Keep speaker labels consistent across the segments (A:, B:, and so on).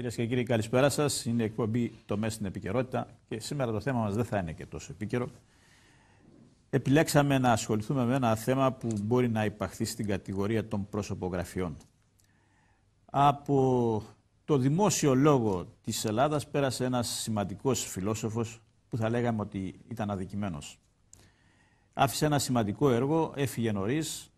A: Κυρίες και κύριοι, καλησπέρα σας. Είναι η εκπομπή Το Μέσα στην Επικαιρότητα και σήμερα το θέμα μας δεν θα είναι και τόσο επίκαιρο. Επιλέξαμε να ασχοληθούμε με ένα θέμα που μπορεί να υπαχθεί στην κατηγορία των προσωπογραφιών. Από το δημόσιο λόγο της Ελλάδας πέρασε ένας σημαντικός φιλόσοφος που θα λέγαμε ότι ήταν αδικημένος. Άφησε ένα σημαντικό έργο, έφυγε νωρίς.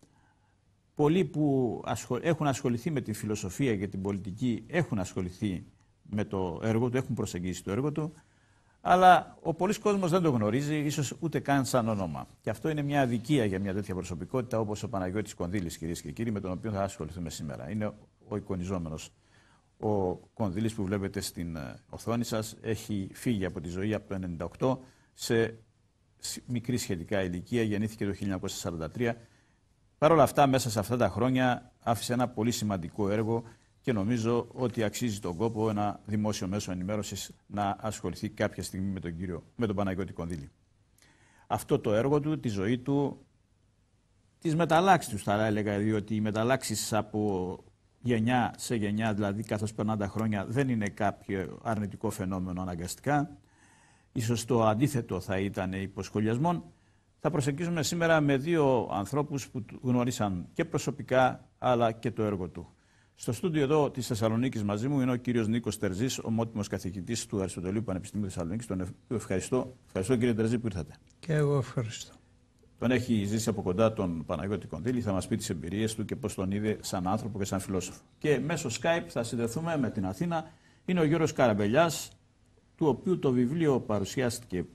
A: Πολλοί που έχουν ασχοληθεί με τη φιλοσοφία και την πολιτική έχουν ασχοληθεί με το έργο του, έχουν προσεγγίσει το έργο του, αλλά ο πολλής κόσμος δεν το γνωρίζει, ίσως ούτε καν σαν όνομα. Και αυτό είναι μια αδικία για μια τέτοια προσωπικότητα όπως ο Παναγιώτης Κονδύλης, κυρίες και κύριοι, με τον οποίο θα ασχοληθούμε σήμερα. Είναι ο εικονιζόμενος. Ο Κονδύλης που βλέπετε στην ε, οθόνη σας έχει φύγει από τη ζωή από το 1998 σε μικρή σχετικά ηλικία, γεννήθηκε το 1943. Παρ' όλα αυτά, μέσα σε αυτά τα χρόνια άφησε ένα πολύ σημαντικό έργο και νομίζω ότι αξίζει τον κόπο ένα δημόσιο μέσο ενημέρωσης να ασχοληθεί κάποια στιγμή με τον, κύριο, με τον Παναγιώτη Κονδύλη. Αυτό το έργο του, τη ζωή του, τις μεταλλάξεις τους θα έλεγα, διότι οι μεταλλάξεις από γενιά σε γενιά, δηλαδή καθώς περνάνε τα χρόνια, δεν είναι κάποιο αρνητικό φαινόμενο αναγκαστικά. Ίσως το αντίθετο θα ήταν υποσχολιασμών. Θα προσεγγίσουμε σήμερα με δύο ανθρώπους που γνώρισαν και προσωπικά αλλά και το έργο του. Στο στούντιο εδώ της Θεσσαλονίκης μαζί μου είναι ο κύριος Νίκος Τερζής, ομότιμος καθηγητής του Αριστοτελείου Πανεπιστημίου Θεσσαλονίκης. Τον ευχαριστώ. Ευχαριστώ κύριε Τερζή που ήρθατε.
B: Και εγώ ευχαριστώ.
A: Τον έχει ζήσει από κοντά τον Παναγιώτη Κονδύλη, θα μας πει τις εμπειρίες του και πώς τον είδε σαν άνθρωπο και σαν φιλόσοφο. Και μέσω Skype θα συνδεθούμε με την Αθήνα. Είναι ο Γιώργο Καραμπελιάς, του οποίου το βιβλίο παρουσιάστηκε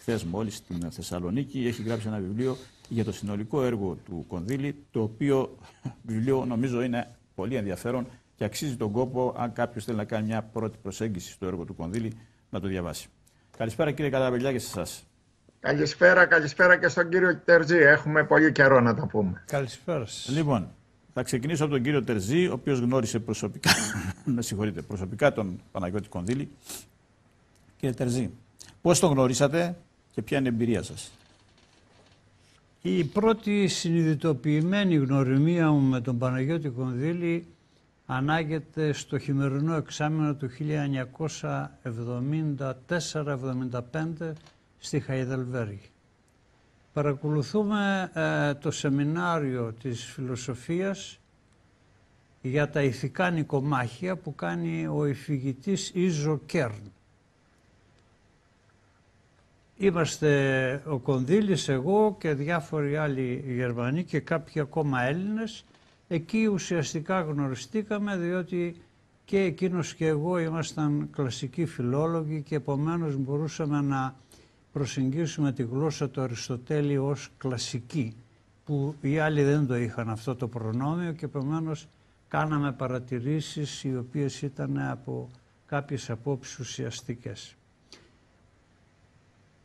A: χθες μόλις στην Θεσσαλονίκη. Έχει γράψει ένα βιβλίο για το συνολικό έργο του Κονδύλη, το οποίο βιβλίο νομίζω είναι πολύ ενδιαφέρον και αξίζει τον κόπο, αν κάποιος θέλει να κάνει μια πρώτη προσέγγιση στο έργο του Κονδύλη, να το διαβάσει. Καλησπέρα κύριε Καραβελιά και σε εσάς.
C: Καλησπέρα, καλησπέρα και στον κύριο Τερζή. Έχουμε πολύ καιρό να τα πούμε.
B: Καλησπέρα σας.
A: Λοιπόν, θα ξεκινήσω από τον κύριο Τερζή, ο οποίος γνώρισε προσωπικά, με συγχωρείτε, προσωπικά τον Παναγιώτη Κονδύλη. Κύριε Τερζή, πώς τον γνωρίσατε; Και ποια είναι η εμπειρία σας;
B: Η πρώτη συνειδητοποιημένη γνωριμία μου με τον Παναγιώτη Κονδύλη ανάγεται στο χειμερινό εξάμεινο του 1974-75 στη Χαϊδελβέργη. Παρακολουθούμε ε, το σεμινάριο της φιλοσοφίας για τα ηθικά νοικομάχια που κάνει ο εφηγητής Ιζο Κέρν. Είμαστε ο Κονδύλης, εγώ και διάφοροι άλλοι Γερμανοί και κάποιοι ακόμα Έλληνες. Εκεί ουσιαστικά γνωριστήκαμε διότι και εκείνος και εγώ ήμασταν κλασικοί φιλόλογοι και επομένως μπορούσαμε να προσεγγίσουμε τη γλώσσα του Αριστοτέλη ως κλασική που οι άλλοι δεν το είχαν αυτό το προνόμιο και επομένως κάναμε παρατηρήσεις οι οποίες ήταν από κάποιες απόψεις ουσιαστικές.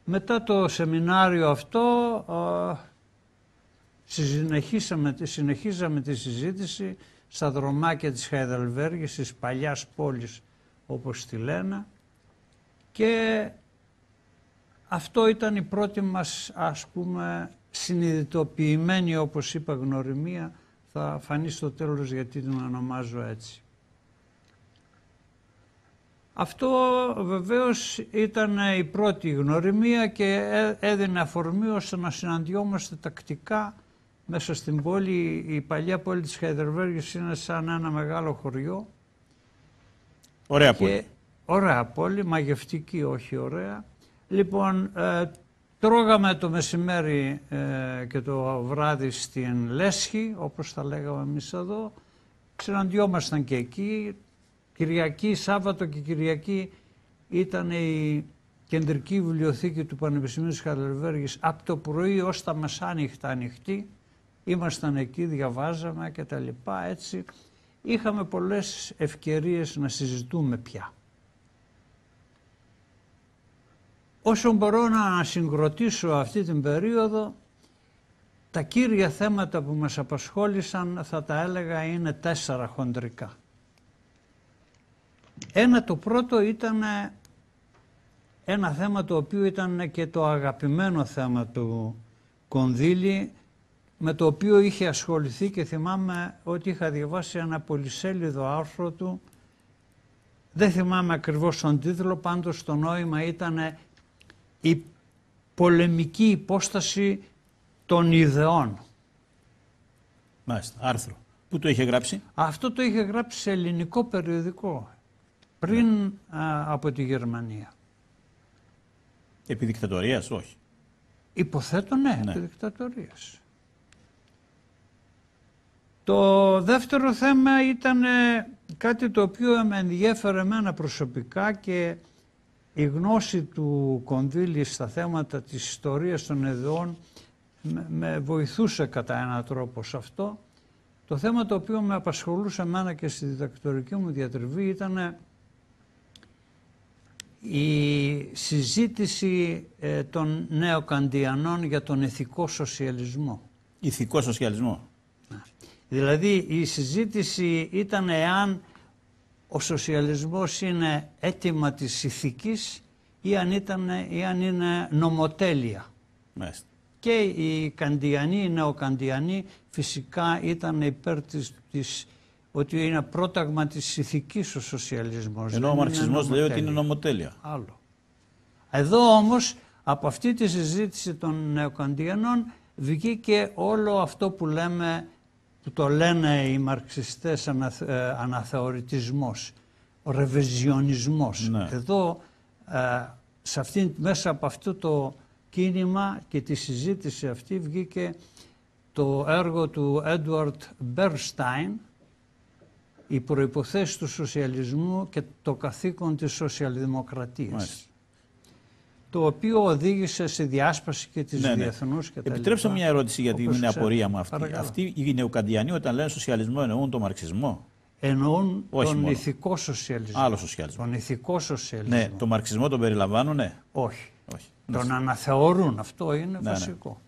B: Μετά το σεμινάριο αυτό συνεχίσαμε, συνεχίζαμε τη συζήτηση στα δρομάκια της Χαϊδαλβέργης, της παλιάς πόλης όπως τη λένε και αυτό ήταν η πρώτη μας ας πούμε συνειδητοποιημένη όπως είπα γνωριμία θα φανεί στο τέλος γιατί την ονομάζω έτσι. Αυτό βεβαίως ήταν η πρώτη γνωριμία και έδινε αφορμή ώστε να συναντιόμαστε τακτικά μέσα στην πόλη. Η παλιά πόλη της Χαϊδερβέργης είναι σαν ένα μεγάλο χωριό.
A: Ωραία πόλη.
B: Ωραία πόλη, μαγευτική όχι ωραία. Λοιπόν, ε, τρώγαμε το μεσημέρι ε, και το βράδυ στην Λέσχη, όπως τα λέγαμε εμείς εδώ. Συναντιόμασταν και εκεί, Κυριακή, Σάββατο και Κυριακή ήταν η κεντρική βιβλιοθήκη του Πανεπιστημίου της Χαλερβέργης από το πρωί ως τα μεσάνυχτα ανοιχτή. Ήμασταν εκεί, διαβάζαμε και τα λοιπά έτσι. Είχαμε πολλές ευκαιρίες να συζητούμε πια. Όσο μπορώ να συγκροτήσω αυτή την περίοδο, τα κύρια θέματα που μας απασχόλησαν θα τα έλεγα είναι τέσσερα χοντρικά. Ένα το πρώτο ήταν ένα θέμα το οποίο ήταν και το αγαπημένο θέμα του Κονδύλη με το οποίο είχε ασχοληθεί και θυμάμαι ότι είχα διαβάσει ένα πολυσέλιδο άρθρο του δεν θυμάμαι ακριβώς τον τίτλο, πάντως το νόημα ήταν η πολεμική υπόσταση των ιδεών.
A: Μάλιστα, άρθρο. Πού το είχε γράψει;
B: Αυτό το είχε γράψει σε ελληνικό περιοδικό πριν από τη Γερμανία.
A: Επί δικτατορίας, όχι.
B: Υποθέτω ναι, ναι. επί δικτατορίας. Το δεύτερο θέμα ήταν ε, κάτι το οποίο με ενδιέφερε εμένα προσωπικά και η γνώση του Κονδύλη στα θέματα της ιστορίας των ιδεών με βοηθούσε κατά έναν τρόπο σε αυτό. Το θέμα το οποίο με απασχολούσε εμένα και στη διδακτορική μου διατριβή ήταν η συζήτηση ε, των νεοκαντιανών για τον ηθικό σοσιαλισμό.
A: Ηθικό σοσιαλισμό.
B: Ναι. Δηλαδή η συζήτηση ήταν εάν ο σοσιαλισμός είναι αίτημα της ηθικής ή αν, ήταν, ή αν είναι νομοτέλεια.
A: Μάλιστα.
B: Και οι Καντιανοί, οι νεοκαντιανοί φυσικά ήταν υπέρ της, της ότι είναι πρόταγμα της ηθικής ο σοσιαλισμός.
A: Ενώ ο μαρξισμός λέει ότι είναι νομοτέλεια.
B: Άλλο. Εδώ όμως από αυτή τη συζήτηση των νεοκαντιανών βγήκε όλο αυτό που λέμε που το λένε οι μαρξιστές ανα, ε, αναθεωρητισμός, ο ρεβεζιονισμός.
A: Ναι.
B: Εδώ ε, σε αυτή, μέσα από αυτό το κίνημα και τη συζήτηση αυτή βγήκε το έργο του Έντουαρτ Μπέρστάιν «Οι προϋποθέσεις του σοσιαλισμού και το καθήκον της σοσιαλδημοκρατίας» το οποίο οδήγησε σε διάσπαση και της ναι, ναι. διεθνούς και
A: Επιτρέψτε μια ερώτηση γιατί είναι απορία μου αυτή. Αυτοί οι νεοκαντιανοί όταν λένε σοσιαλισμό εννοούν τον μαρξισμό;
B: Εννοούν τον ηθικό σοσιαλισμό.
A: Άλλο σοσιαλισμό.
B: Τον ηθικό σοσιαλισμό.
A: Ναι, τον μαρξισμό τον περιλαμβάνουν, ναι.
B: Όχι. Όχι. Τον αναθεωρούν. Αυτό είναι ναι, ναι. βασικό.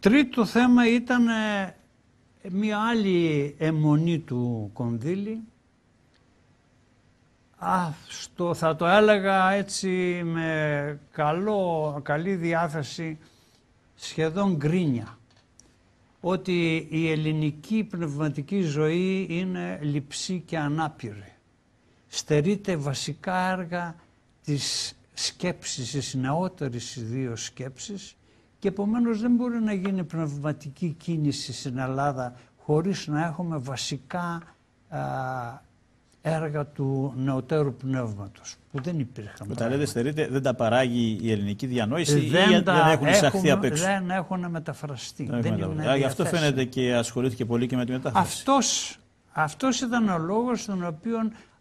B: Τρίτο θέμα ήταν ε, μια άλλη αιμονή του Κονδύλη Α, στο, θα το έλεγα έτσι με καλό, καλή διάθεση, σχεδόν γκρίνια, ότι η ελληνική πνευματική ζωή είναι λειψή και ανάπηρη. Στερείται βασικά έργα της σκέψης, της νεότερης ιδίως σκέψης και επομένως δεν μπορεί να γίνει πνευματική κίνηση στην Ελλάδα χωρίς να έχουμε βασικά έργα του νεωτέρου πνεύματος που δεν υπήρχαν.
A: Όταν λέτε στερείτε δεν τα παράγει η ελληνική διανόηση δεν ή δεν έχουν εισαχθεί απ' έξω;
B: Δεν έχουν μεταφραστεί. Δεν, δεν
A: είναι Γι' αυτό φαίνεται και ασχολήθηκε πολύ και με τη μετάφραση.
B: Αυτός, αυτός ήταν ο λόγος τον οποίο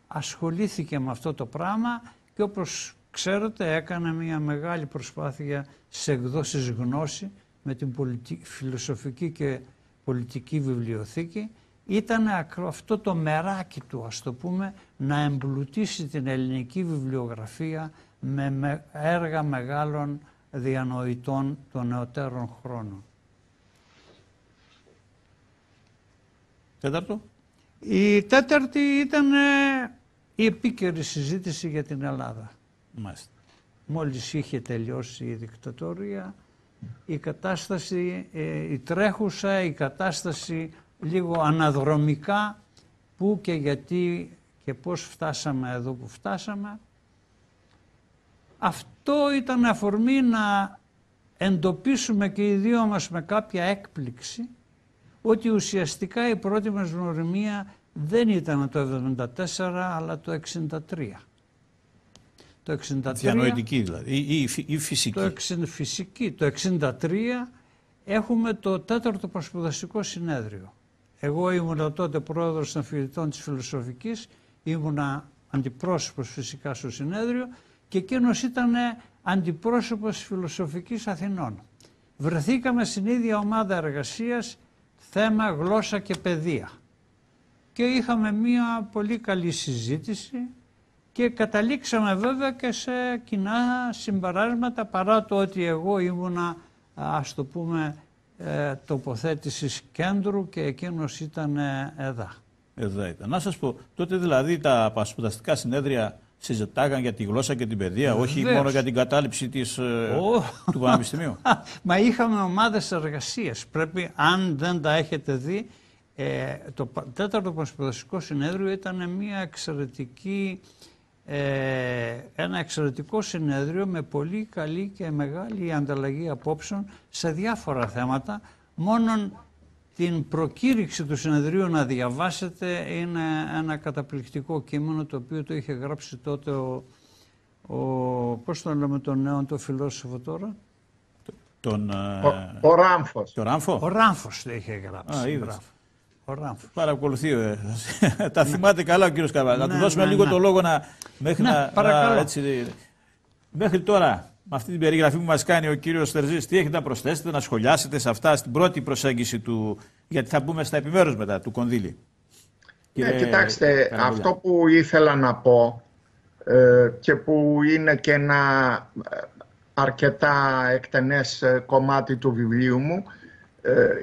B: ασχολήθηκε με αυτό το πράγμα και όπως ξέρετε έκανε μια μεγάλη προσπάθεια σε εκδόσεις γνώση με την φιλοσοφική και πολιτική βιβλιοθήκη ήταν αυτό το μεράκι του, ας το πούμε, να εμπλουτίσει την ελληνική βιβλιογραφία με έργα μεγάλων διανοητών των νεωτέρων χρόνων.
A: Τέταρτο.
B: Η τέταρτη ήταν ε, η επίκαιρη συζήτηση για την Ελλάδα.
A: Μάλιστα.
B: Μόλις είχε τελειώσει η δικτατορία, η κατάσταση, ε, η τρέχουσα, η κατάσταση λίγο αναδρομικά πού και γιατί και πώς φτάσαμε εδώ που φτάσαμε. Αυτό ήταν αφορμή να εντοπίσουμε και οι δύο μας με κάποια έκπληξη ότι ουσιαστικά η πρώτη μας γνωριμία δεν ήταν το 1974 αλλά το 1963.
A: Το 63, Διανοητική δηλαδή ή, ή φυσική.
B: Το, φυσική. Το 1963 έχουμε το τέταρτο προσπουδαστικό συνέδριο. Εγώ ήμουν τότε πρόεδρος των φοιτητών της φιλοσοφικής, ήμουνα αντιπρόσωπος φυσικά στο συνέδριο και εκείνος ήταν αντιπρόσωπος της φιλοσοφικής Αθηνών. Βρεθήκαμε στην ίδια ομάδα εργασίας θέμα γλώσσα και παιδεία και είχαμε μία πολύ καλή συζήτηση και καταλήξαμε βέβαια και σε κοινά συμπαράσματα παρά το ότι εγώ ήμουνα ας το πούμε ε, τοποθέτησης κέντρου και εκείνος ήταν ε, εδώ.
A: Εδώ ήταν. Να σας πω, τότε δηλαδή τα πασπουδαστικά συνέδρια συζητάγαν για τη γλώσσα και την παιδεία, όχι μόνο για την κατάληψη της, oh. του Πανεπιστημίου.
B: Μα είχαμε ομάδες εργασίας. Πρέπει, αν δεν τα έχετε δει, Ε, το τέταρτο Πανσπουδαστικό Συνέδριο ήταν μια εξαιρετική, ε, ένα εξαιρετικό συνέδριο με πολύ καλή και μεγάλη ανταλλαγή απόψεων σε διάφορα θέματα. Μόνον την προκήρυξη του συνεδρίου να διαβάσετε είναι ένα καταπληκτικό κείμενο το οποίο το είχε γράψει τότε ο, ο πώς το λέμε τον νέο το φιλόσοφο τώρα;
A: Τον,
C: ο, ο Ράμφος.
A: το Ράμφο.
B: Ο Ράμφος το είχε γράψει
A: Α,
B: ο Ράμφος.
A: Παρακολουθεί. Ε. Τα θυμάται καλά ο κύριος Καβάλα. να του ναι, δώσουμε ναι, λίγο ναι. το λόγο να, μέχρι
B: ναι,
A: να,
B: παρακαλώ.
A: να, έτσι, μέχρι τώρα με αυτή την περιγραφή που μας κάνει ο κύριος Στερζής, τι έχετε να προσθέσετε, να σχολιάσετε σε αυτά στην πρώτη προσέγγιση του, γιατί θα μπούμε στα επιμέρους μετά του Κονδύλη.
C: Ναι, κοιτάξτε, αυτό που ήθελα να πω ε, και που είναι και ένα ε, αρκετά εκτενές ε, κομμάτι του βιβλίου μου,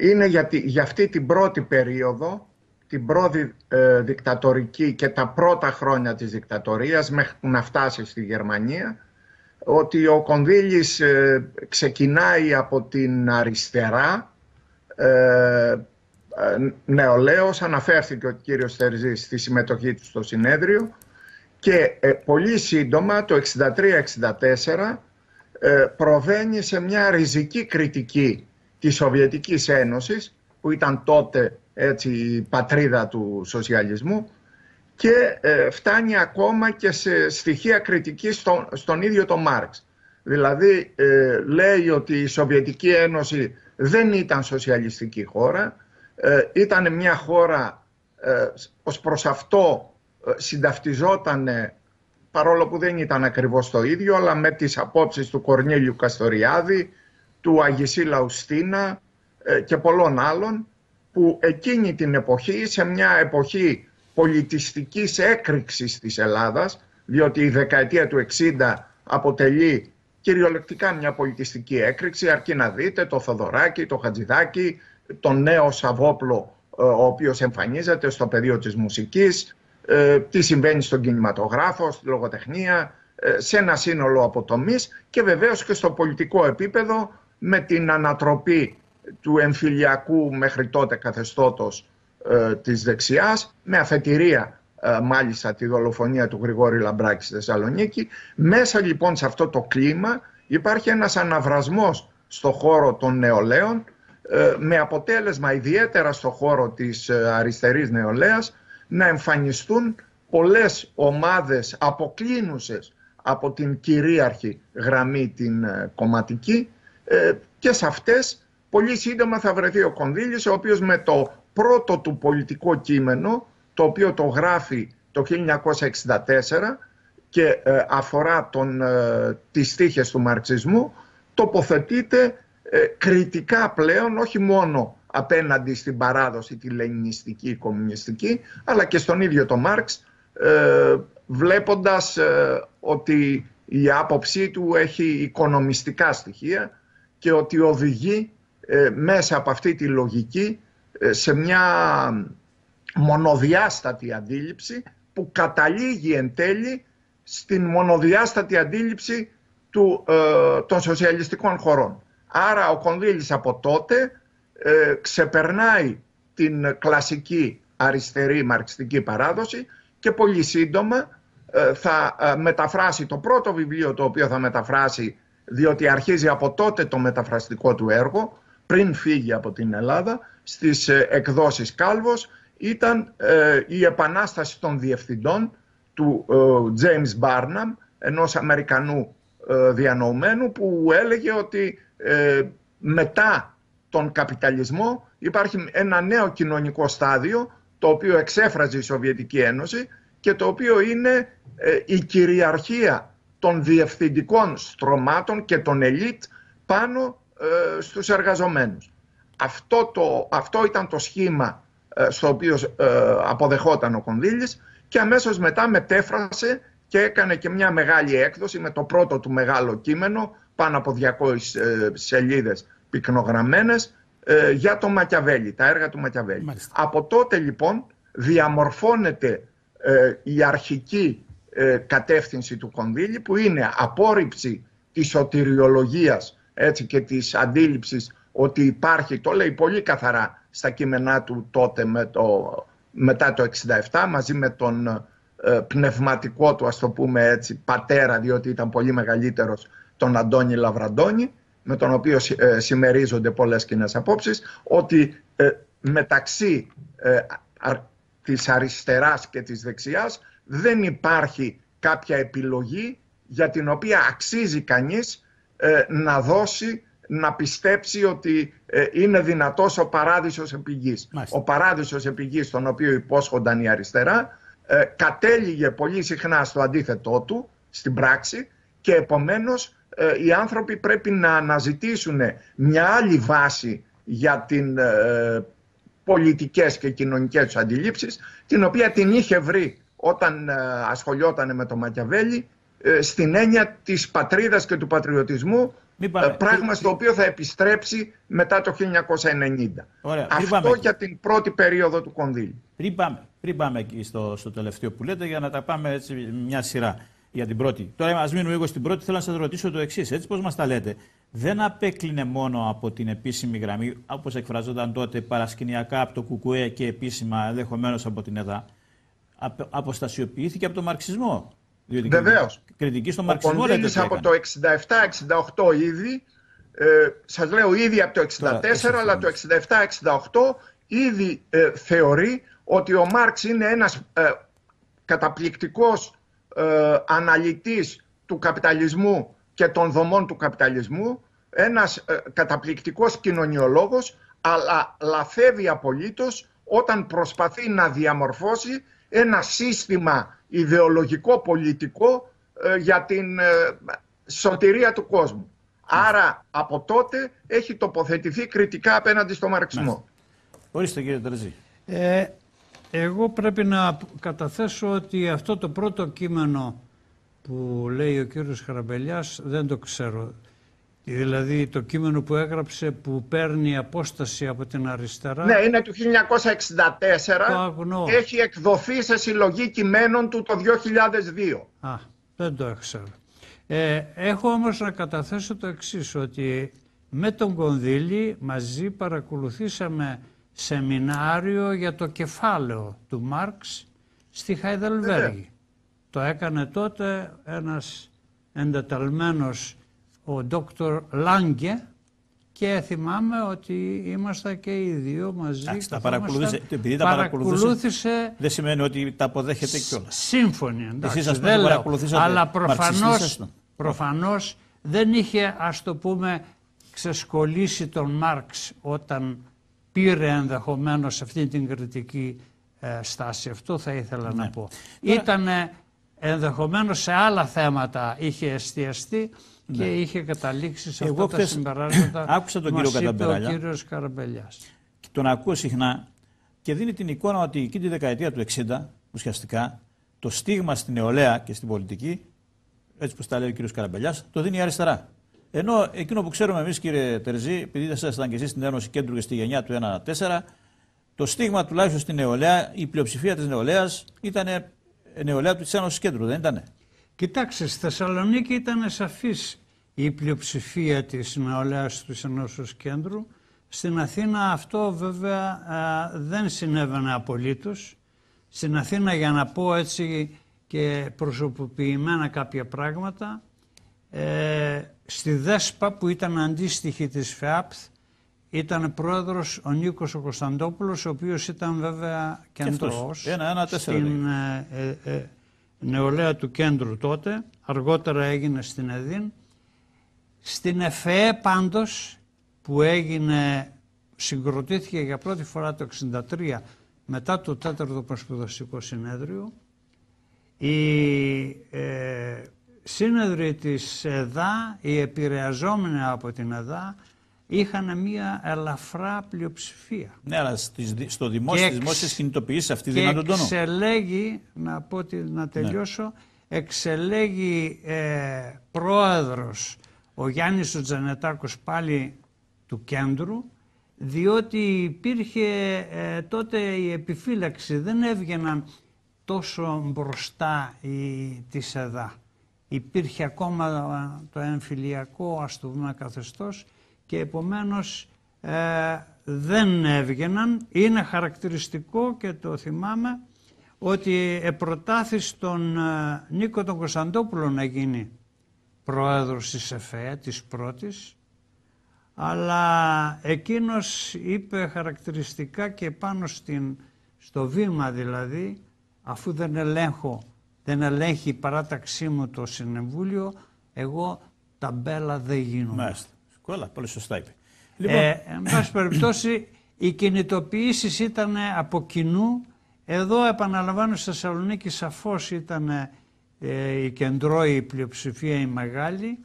C: είναι γιατί, για αυτή την πρώτη περίοδο, την πρώτη δικτατορική και τα πρώτα χρόνια της δικτατορίας μέχρι να φτάσει στη Γερμανία, ότι ο Κονδύλης ε, ξεκινάει από την αριστερά, ε, ε, νεολαίος, αναφέρθηκε ο κύριος Στερζής στη συμμετοχή του στο συνέδριο και ε, πολύ σύντομα το 63-64 ε, προβαίνει σε μια ριζική κριτική της Σοβιετικής Ένωσης που ήταν τότε έτσι, η πατρίδα του σοσιαλισμού και ε, φτάνει ακόμα και σε στοιχεία κριτικής στον, στον ίδιο τον Μάρξ. Δηλαδή ε, λέει ότι η Σοβιετική Ένωση δεν ήταν σοσιαλιστική χώρα, ε, ήταν μια χώρα ε, ως προς αυτό ε, συνταυτιζόταν παρόλο που δεν ήταν ακριβώς το ίδιο αλλά με τις απόψεις του Κορνίλιου Καστοριάδη, του Αγισή Λαουστίνα και πολλών άλλων που εκείνη την εποχή, σε μια εποχή πολιτιστικής έκρηξης της Ελλάδας, διότι η δεκαετία του 60 αποτελεί κυριολεκτικά μια πολιτιστική έκρηξη, αρκεί να δείτε το Θοδωράκι, το Χατζηδάκι, τον νέο Σαβόπλο, ε, ο οποίος εμφανίζεται στο πεδίο της μουσικής, ε, τι συμβαίνει στον κινηματογράφο, στη λογοτεχνία, ε, σε ένα σύνολο αποτομής και βεβαίως και στο πολιτικό επίπεδο με την ανατροπή του εμφυλιακού μέχρι τότε καθεστώτος ε, της δεξιάς με αφετηρία ε, μάλιστα τη δολοφονία του Γρηγόρη Λαμπράκης στη Θεσσαλονίκη. Μέσα λοιπόν σε αυτό το κλίμα υπάρχει ένας αναβρασμός στο χώρο των νεολαίων ε, με αποτέλεσμα ιδιαίτερα στο χώρο της αριστερής νεολαίας να εμφανιστούν πολλές ομάδες αποκλίνουσες από την κυρίαρχη γραμμή την κομματική και σε αυτές πολύ σύντομα θα βρεθεί ο Κονδύλης ο οποίος με το πρώτο του πολιτικό κείμενο, το οποίο το γράφει το 1964 και ε, αφορά τον, ε, τις στίχες του μαρξισμού, τοποθετείται ε, κριτικά πλέον όχι μόνο απέναντι στην παράδοση τη λενινιστική, κομμουνιστική, αλλά και στον ίδιο τον Μάρξ, ε, βλέποντας ότι η άποψή του έχει οικονομιστικά στοιχεία και ότι οδηγεί μέσα από αυτή τη λογική ε, σε μια μονοδιάστατη αντίληψη που καταλήγει εν τέλει στην μονοδιάστατη αντίληψη του, ε, των σοσιαλιστικών χωρών. Άρα ο Κονδύλης από τότε ε, ξεπερνάει την κλασική αριστερή μαρξιστική παράδοση και πολύ σύντομα θα μεταφράσει το πρώτο βιβλίο το οποίο θα μεταφράσει διότι αρχίζει από τότε το μεταφραστικό του έργο πριν φύγει από την Ελλάδα στις ε, εκδόσεις Κάλβος ήταν ε, η επανάσταση των διευθυντών του ε, James Barnum, ενός Αμερικανού διανοουμένου που έλεγε ότι μετά τον καπιταλισμό υπάρχει ένα νέο κοινωνικό στάδιο το οποίο εξέφραζε η Σοβιετική Ένωση και το οποίο είναι η κυριαρχία των διευθυντικών στρωμάτων και των ελίτ πάνω ε, στους εργαζομένους. Αυτό, το, αυτό ήταν το σχήμα ε, στο οποίο ε, αποδεχόταν ο Κονδύλης και αμέσως μετά μετέφρασε και έκανε και μια μεγάλη έκδοση με το πρώτο του μεγάλο κείμενο, πάνω από 200 σελίδες πυκνογραμμένες, για το Μακιαβέλη, τα έργα του Μακιαβέλη. Από τότε λοιπόν διαμορφώνεται η αρχική κατεύθυνση του Κονδύλη που είναι απόρριψη της σωτηριολογίας έτσι, και της αντίληψης ότι υπάρχει, το λέει πολύ καθαρά στα κείμενά του τότε με το, μετά το 67 μαζί με τον ε, πνευματικό του ας το πούμε έτσι πατέρα διότι ήταν πολύ μεγαλύτερος τον Αντώνη Λαβραντώνη με τον οποίο ε, συμμερίζονται πολλές κοινές απόψεις ότι ε, μεταξύ ε, της αριστεράς και της δεξιάς δεν υπάρχει κάποια επιλογή για την οποία αξίζει κανείς ε, να δώσει, να πιστέψει ότι ε, είναι δυνατός ο παράδεισος επιγής. Ο παράδεισος επιγής τον οποίο υπόσχονταν η αριστερά ε, κατέληγε πολύ συχνά στο αντίθετό του, στην πράξη και επομένως οι άνθρωποι πρέπει να αναζητήσουν μια άλλη βάση για την πολιτικές και κοινωνικές τους αντιλήψεις την οποία την είχε βρει όταν ασχολιόταν με το Μακιαβέλη ε, στην έννοια της πατρίδας και του πατριωτισμού ε, πράγμα στο οποίο θα επιστρέψει μετά το 1990.
A: Ωραία.
C: Αυτό για την πρώτη περίοδο του Κονδύλη.
A: Πριν πάμε, πριν πάμε εκεί στο, στο τελευταίο που λέτε για να τα πάμε έτσι μια σειρά για την πρώτη. Τώρα ας μείνουμε λίγο στην πρώτη, θέλω να σας ρωτήσω το εξής. έτσι πώς μας τα λέτε; Δεν απέκλεινε μόνο από την επίσημη γραμμή, όπως εκφραζόταν τότε παρασκηνιακά από το ΚΚΕ και επίσημα ενδεχομένως από την ΕΔΑ, αποστασιοποιήθηκε από τον μαρξισμό.
C: Βεβαίως.
A: Κριτική στο μαρξισμό
C: Ο Κονδύλης από το 67-68 ήδη, ε, σας λέω ήδη από το 64, αλλά το 67-68 ήδη ε, θεωρεί ότι ο Μάρξ είναι ένας ε, καταπληκτικός ε, αναλυτής του καπιταλισμού και των δομών του καπιταλισμού, ένας ε, καταπληκτικός κοινωνιολόγος, αλλά λαθεύει απολύτως όταν προσπαθεί να διαμορφώσει ένα σύστημα ιδεολογικό πολιτικό ε, για την ε, σωτηρία του κόσμου. Άρα από τότε έχει τοποθετηθεί κριτικά απέναντι στο μαρξισμό.
A: Ορίστε κύριε Τερζή.
B: Ε, εγώ πρέπει να καταθέσω ότι αυτό το πρώτο κείμενο που λέει ο κύριος Χαραμπελιάς δεν το ξέρω. Δηλαδή το κείμενο που έγραψε που παίρνει απόσταση από την αριστερά.
C: Ναι, είναι του 1964. Έχει εκδοθεί σε συλλογή κειμένων του το 2002.
B: Α, δεν το έξερα. Ε, έχω όμως να καταθέσω το εξής, ότι με τον Κονδύλη μαζί παρακολουθήσαμε σεμινάριο για το κεφάλαιο του Μάρξ στη Χαϊδελβέργη. Το έκανε τότε ένας εντεταλμένος ο Δόκτωρ Λάγκε και θυμάμαι ότι ήμασταν και οι δύο μαζί.
A: Εντάξει, τα παρακολούθησε, επειδή τα παρακολούθησε, δεν σημαίνει ότι τα αποδέχεται κιόλας.
B: Σύμφωνοι, εντάξει, Εσείς, δεν λέω, αλλά προφανώς, προφανώς δεν είχε, ας το πούμε, ξεσκολήσει τον Μάρξ όταν πήρε ενδεχομένως αυτή την κριτική ε, στάση. Αυτό θα ήθελα να ναι. πω. Τώρα... Ήτανε ενδεχομένως σε άλλα θέματα είχε εστιαστεί, και ναι. είχε καταλήξει σε Εγώ αυτά τα συμπεράσματα
A: άκουσα τον κύριο Καταμπεράλια.
B: Ο κύριος Καραμπελιάς.
A: Τον ακούω συχνά και δίνει την εικόνα ότι εκεί τη δεκαετία του 60 ουσιαστικά το στίγμα στην νεολαία και στην πολιτική, έτσι όπως τα λέει ο κύριος Καραμπελιάς, το δίνει η αριστερά. Ενώ εκείνο που ξέρουμε εμείς, κύριε Τερζή, επειδή δεν ήσασταν και εσείς στην Ένωση Κέντρου και στη γενιά του 1-4, το στίγμα τουλάχιστον στην νεολαία, η πλειοψηφία της νεολαίας ήταν νεολαία της Ένωσης Κέντρου, δεν ήτανε;
B: Κοιτάξτε, στη Θεσσαλονίκη ήταν σαφής η πλειοψηφία της νεολαίας του Ενώσεως Κέντρου. Στην Αθήνα αυτό βέβαια δεν συνέβαινε απολύτως. Στην Αθήνα για να πω έτσι και προσωποποιημένα κάποια πράγματα, ε, στη Δέσπα που ήταν αντίστοιχη της ΦΕΑΠΘ ήταν πρόεδρος ο Νίκος ο Κωνσταντόπουλος, ο οποίος ήταν βέβαια κεντρός
A: ένα, ένα,
B: στην ε, ε, ε νεολαία του κέντρου τότε, αργότερα έγινε στην ΕΔΗΝ. Στην ΕΦΕ πάντως που έγινε, συγκροτήθηκε για πρώτη φορά το 1963 μετά το τέταρτο προσπουδαστικό συνέδριο, οι ε, σύνεδροι της ΕΔΑ, οι επηρεαζόμενοι από την ΕΔΑ, είχαν μια ελαφρά πλειοψηφία.
A: Ναι, αλλά στο δημόσιο, στις δημόσιες κινητοποιήσεις αυτή δεν τον τόνο.
B: εξελέγει, να, πω, να τελειώσω, ναι. εξελέγει ε, πρόεδρος ο Γιάννης ο Τζανετάκος πάλι του κέντρου, διότι υπήρχε ε, τότε η επιφύλαξη, δεν έβγαιναν τόσο μπροστά η, της ΕΔΑ. Υπήρχε ακόμα το εμφυλιακό ας το πούμε καθεστώς και επομένως δεν έβγαιναν. Είναι χαρακτηριστικό και το θυμάμαι ότι προτάθη στον Νίκο τον Κωνσταντόπουλο να γίνει πρόεδρος της ΕΦΕ, της πρώτης, αλλά εκείνος είπε χαρακτηριστικά και πάνω στην, στο βήμα δηλαδή, αφού δεν ελέγχω, δεν ελέγχει η παράταξή μου το συνεμβούλιο, εγώ ταμπέλα δεν γίνομαι.
A: Μάλιστα. Κόλλα, πολύ σωστά είπε.
B: Λοιπόν... Ε, εν πάση περιπτώσει, οι κινητοποιήσεις ήταν από κοινού. Εδώ επαναλαμβάνω στη Θεσσαλονίκη σαφώς ήταν ε, η κεντρώη πλειοψηφία η μεγάλη.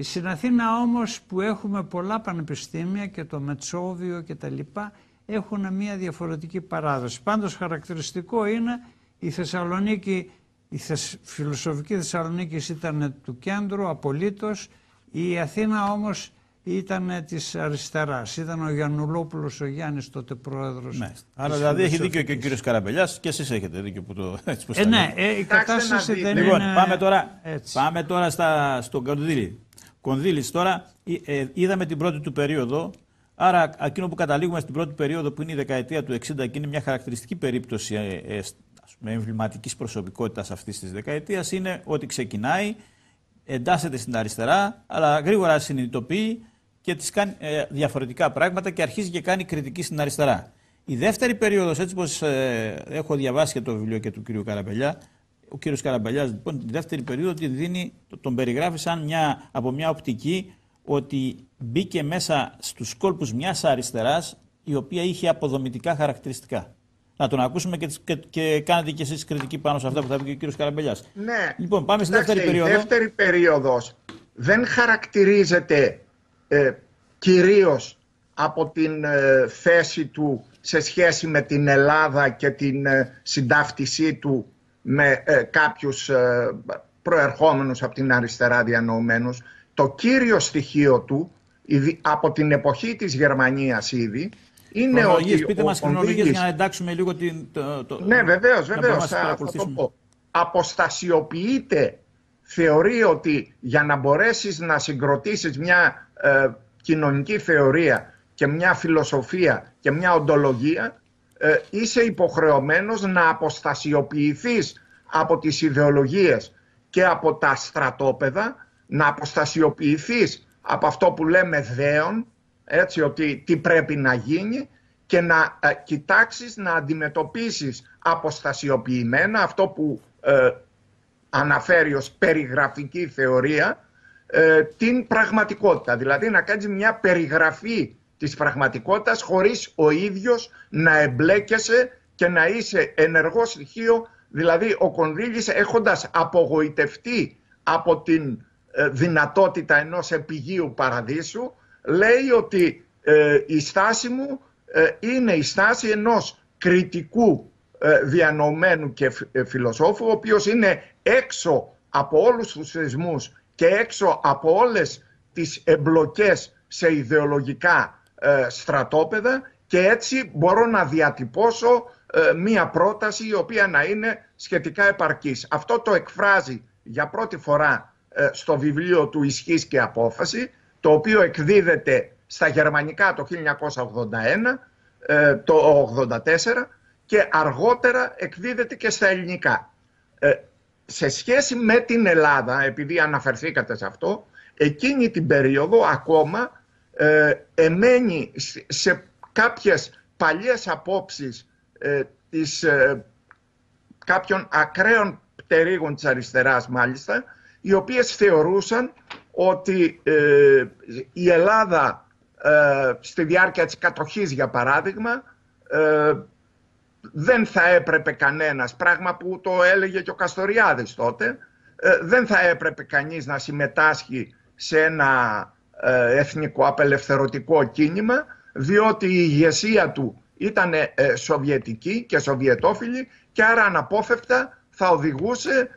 B: Στην Αθήνα όμως που έχουμε πολλά πανεπιστήμια και το Μετσόβιο και τα λοιπά έχουν μια διαφορετική παράδοση. Πάντως χαρακτηριστικό είναι η Θεσσαλονίκη, η φιλοσοφική Θεσσαλονίκης ήταν του κέντρου απολύτως, η Αθήνα όμως ήταν της αριστεράς. Ήταν ο Γιαννουλόπουλος ο Γιάννης τότε πρόεδρος.
A: Ναι. Άρα δηλαδή έχει δίκιο και ο κύριος Καραμπελιάς και εσείς έχετε δίκιο που το έτσι
B: ε, ναι, ε, η κατάσταση δεν
A: λοιπόν,
B: είναι.
A: Πάμε τώρα, πάμε τώρα στα, στον Κονδύλη. Κονδύλη τώρα ε, είδαμε την πρώτη του περίοδο. Άρα, εκείνο που καταλήγουμε στην πρώτη περίοδο που είναι η δεκαετία του 60 και είναι μια χαρακτηριστική περίπτωση ε, ε, εμβληματικής προσωπικότητας αυτής της δεκαετίας είναι ότι ξεκινάει, εντάσσεται στην αριστερά, αλλά γρήγορα συνειδητοποιεί και τη κάνει ε, διαφορετικά πράγματα και αρχίζει και κάνει κριτική στην αριστερά. Η δεύτερη περίοδος, έτσι όπως ε, έχω διαβάσει και το βιβλίο και του κ. Καραμπελιά, ο κ. Καραμπελιάς, λοιπόν, τη δεύτερη περίοδο τη δίνει, τον περιγράφει σαν μια, από μια οπτική ότι μπήκε μέσα στους κόλπους μιας αριστεράς η οποία είχε αποδομητικά χαρακτηριστικά. Να τον ακούσουμε και, και, και κάνετε και εσείς κριτική πάνω σε αυτά που θα πει και ο κ. Καραμπελιάς.
C: Ναι.
A: Λοιπόν, πάμε στη δεύτερη περίοδο.
C: Η δεύτερη περίοδος δεν χαρακτηρίζεται ε, κυρίως από την ε, θέση του σε σχέση με την Ελλάδα και την ε, συντάφτισή του με ε, κάποιους ε, προερχόμενους από την αριστερά διανοωμένους. Το κύριο στοιχείο του, από την εποχή της Γερμανίας ήδη, είναι ότι...
A: Πείτε μας χρονολογίες για να εντάξουμε λίγο την... Το,
C: το... Ναι, βεβαίως, βεβαίως. Θα, θα το πω. Αποστασιοποιείται, θεωρεί ότι για να μπορέσεις να συγκροτήσεις μια ε, κοινωνική θεωρία και μια φιλοσοφία και μια οντολογία ε, είσαι υποχρεωμένος να αποστασιοποιηθείς από τις ιδεολογίες και από τα στρατόπεδα, να αποστασιοποιηθείς από αυτό που λέμε δέον, έτσι ότι τι πρέπει να γίνει και να ε, κοιτάξεις να αντιμετωπίσεις αποστασιοποιημένα αυτό που ε, αναφέρει ως περιγραφική θεωρία ε, την πραγματικότητα. Δηλαδή να κάνεις μια περιγραφή της πραγματικότητας χωρίς ο ίδιος να εμπλέκεσαι και να είσαι ενεργό στοιχείο. Δηλαδή ο Κονδύλης έχοντας απογοητευτεί από την ε, δυνατότητα ενός επιγείου παραδείσου λέει ότι ε, η στάση μου είναι η στάση ενός κριτικού διανομένου και φιλοσόφου ο οποίος είναι έξω από όλους τους θεσμούς και έξω από όλες τις εμπλοκές σε ιδεολογικά ε, στρατόπεδα και έτσι μπορώ να διατυπώσω ε, μία πρόταση η οποία να είναι σχετικά επαρκής. Αυτό το εκφράζει για πρώτη φορά ε, στο βιβλίο του «Ισχύς και Απόφαση», το οποίο εκδίδεται στα γερμανικά το 1981, το 1984 και αργότερα εκδίδεται και στα ελληνικά σε σχέση με την Ελλάδα, επειδή αναφερθήκατε σε αυτό, εκείνη την περίοδο ακόμα ε, εμένει σε κάποιες παλιές απόψεις ε, της, ε, κάποιων ακραίων πτερίγων της αριστεράς μάλιστα, οι οποίες θεωρούσαν ότι ε, η Ελλάδα στη διάρκεια της κατοχής για παράδειγμα δεν θα έπρεπε κανένας, πράγμα που το έλεγε και ο Καστοριάδης τότε, ε, δεν θα έπρεπε κανείς να συμμετάσχει σε ένα ε, εθνικό απελευθερωτικό κίνημα, διότι η ηγεσία του ήταν ε, σοβιετική και σοβιετόφιλη και άρα αναπόφευκτα θα οδηγούσε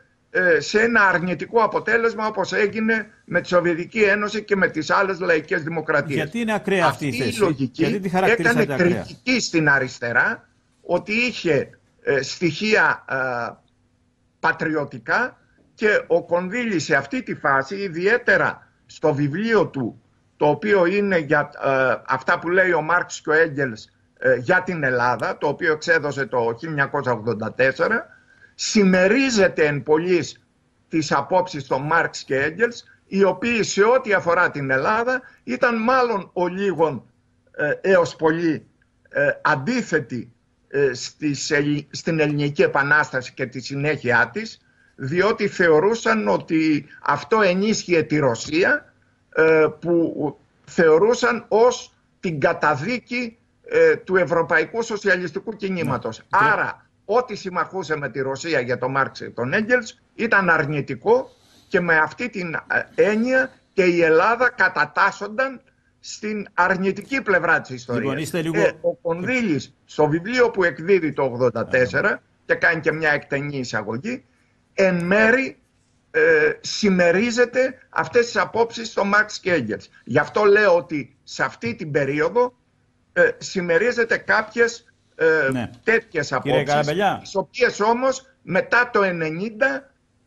C: σε ένα αρνητικό αποτέλεσμα όπως έγινε με τη Σοβιετική Ένωση και με τις άλλες λαϊκές δημοκρατίες.
A: Γιατί είναι ακραία αυτή,
C: η θέση; λογική έκανε κριτική στην αριστερά ότι είχε ε, στοιχεία ε, πατριωτικά και ο Κονδύλης σε αυτή τη φάση, ιδιαίτερα στο βιβλίο του, το οποίο είναι για ε, αυτά που λέει ο Μάρξ και ο Έγγελς ε, για την Ελλάδα, το οποίο εξέδωσε το 1984, συμμερίζεται εν πολλής τις απόψεις των Μάρξ και Έγγελς, οι οποίοι σε ό,τι αφορά την Ελλάδα ήταν μάλλον ο λίγων ε, έως πολύ ε, αντίθετοι ε, στην Ελληνική Επανάσταση και τη συνέχεια της, διότι θεωρούσαν ότι αυτό ενίσχυε τη Ρωσία, που θεωρούσαν ως την καταδίκη του Ευρωπαϊκού Σοσιαλιστικού Κινήματος. Ναι. Άρα, ό,τι συμμαχούσε με τη Ρωσία για τον Μάρξ και τον Έγγελς ήταν αρνητικό και με αυτή την έννοια και η Ελλάδα κατατάσσονταν στην αρνητική πλευρά της ιστορίας. Λοιπόν, λίγο... ο Κονδύλης στο βιβλίο που εκδίδει το 1984 και κάνει και μια εκτενή εισαγωγή, εν μέρη ε, συμμερίζεται αυτές τις απόψεις στο Μαξ Κέγγελς. Γι' αυτό λέω ότι σε αυτή την περίοδο ε, συμμερίζεται κάποιες ε, ναι. τέτοιες απόψεις, τις οποίες όμως μετά το 1990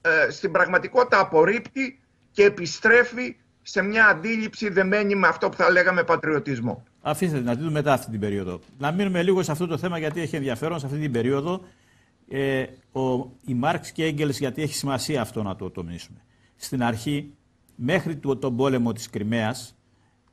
C: ε, στην πραγματικότητα απορρίπτει και επιστρέφει σε μια αντίληψη δεμένη με αυτό που θα λέγαμε πατριωτισμό.
A: Αφήστε να δούμε μετά αυτή την περίοδο. Να μείνουμε λίγο σε αυτό το θέμα γιατί έχει ενδιαφέρον σε αυτή την περίοδο. Ε, ο, η Μάρξ και Έγκελς γιατί έχει σημασία αυτό να το τονίσουμε. Στην αρχή, μέχρι τον πόλεμο της Κρυμαίας,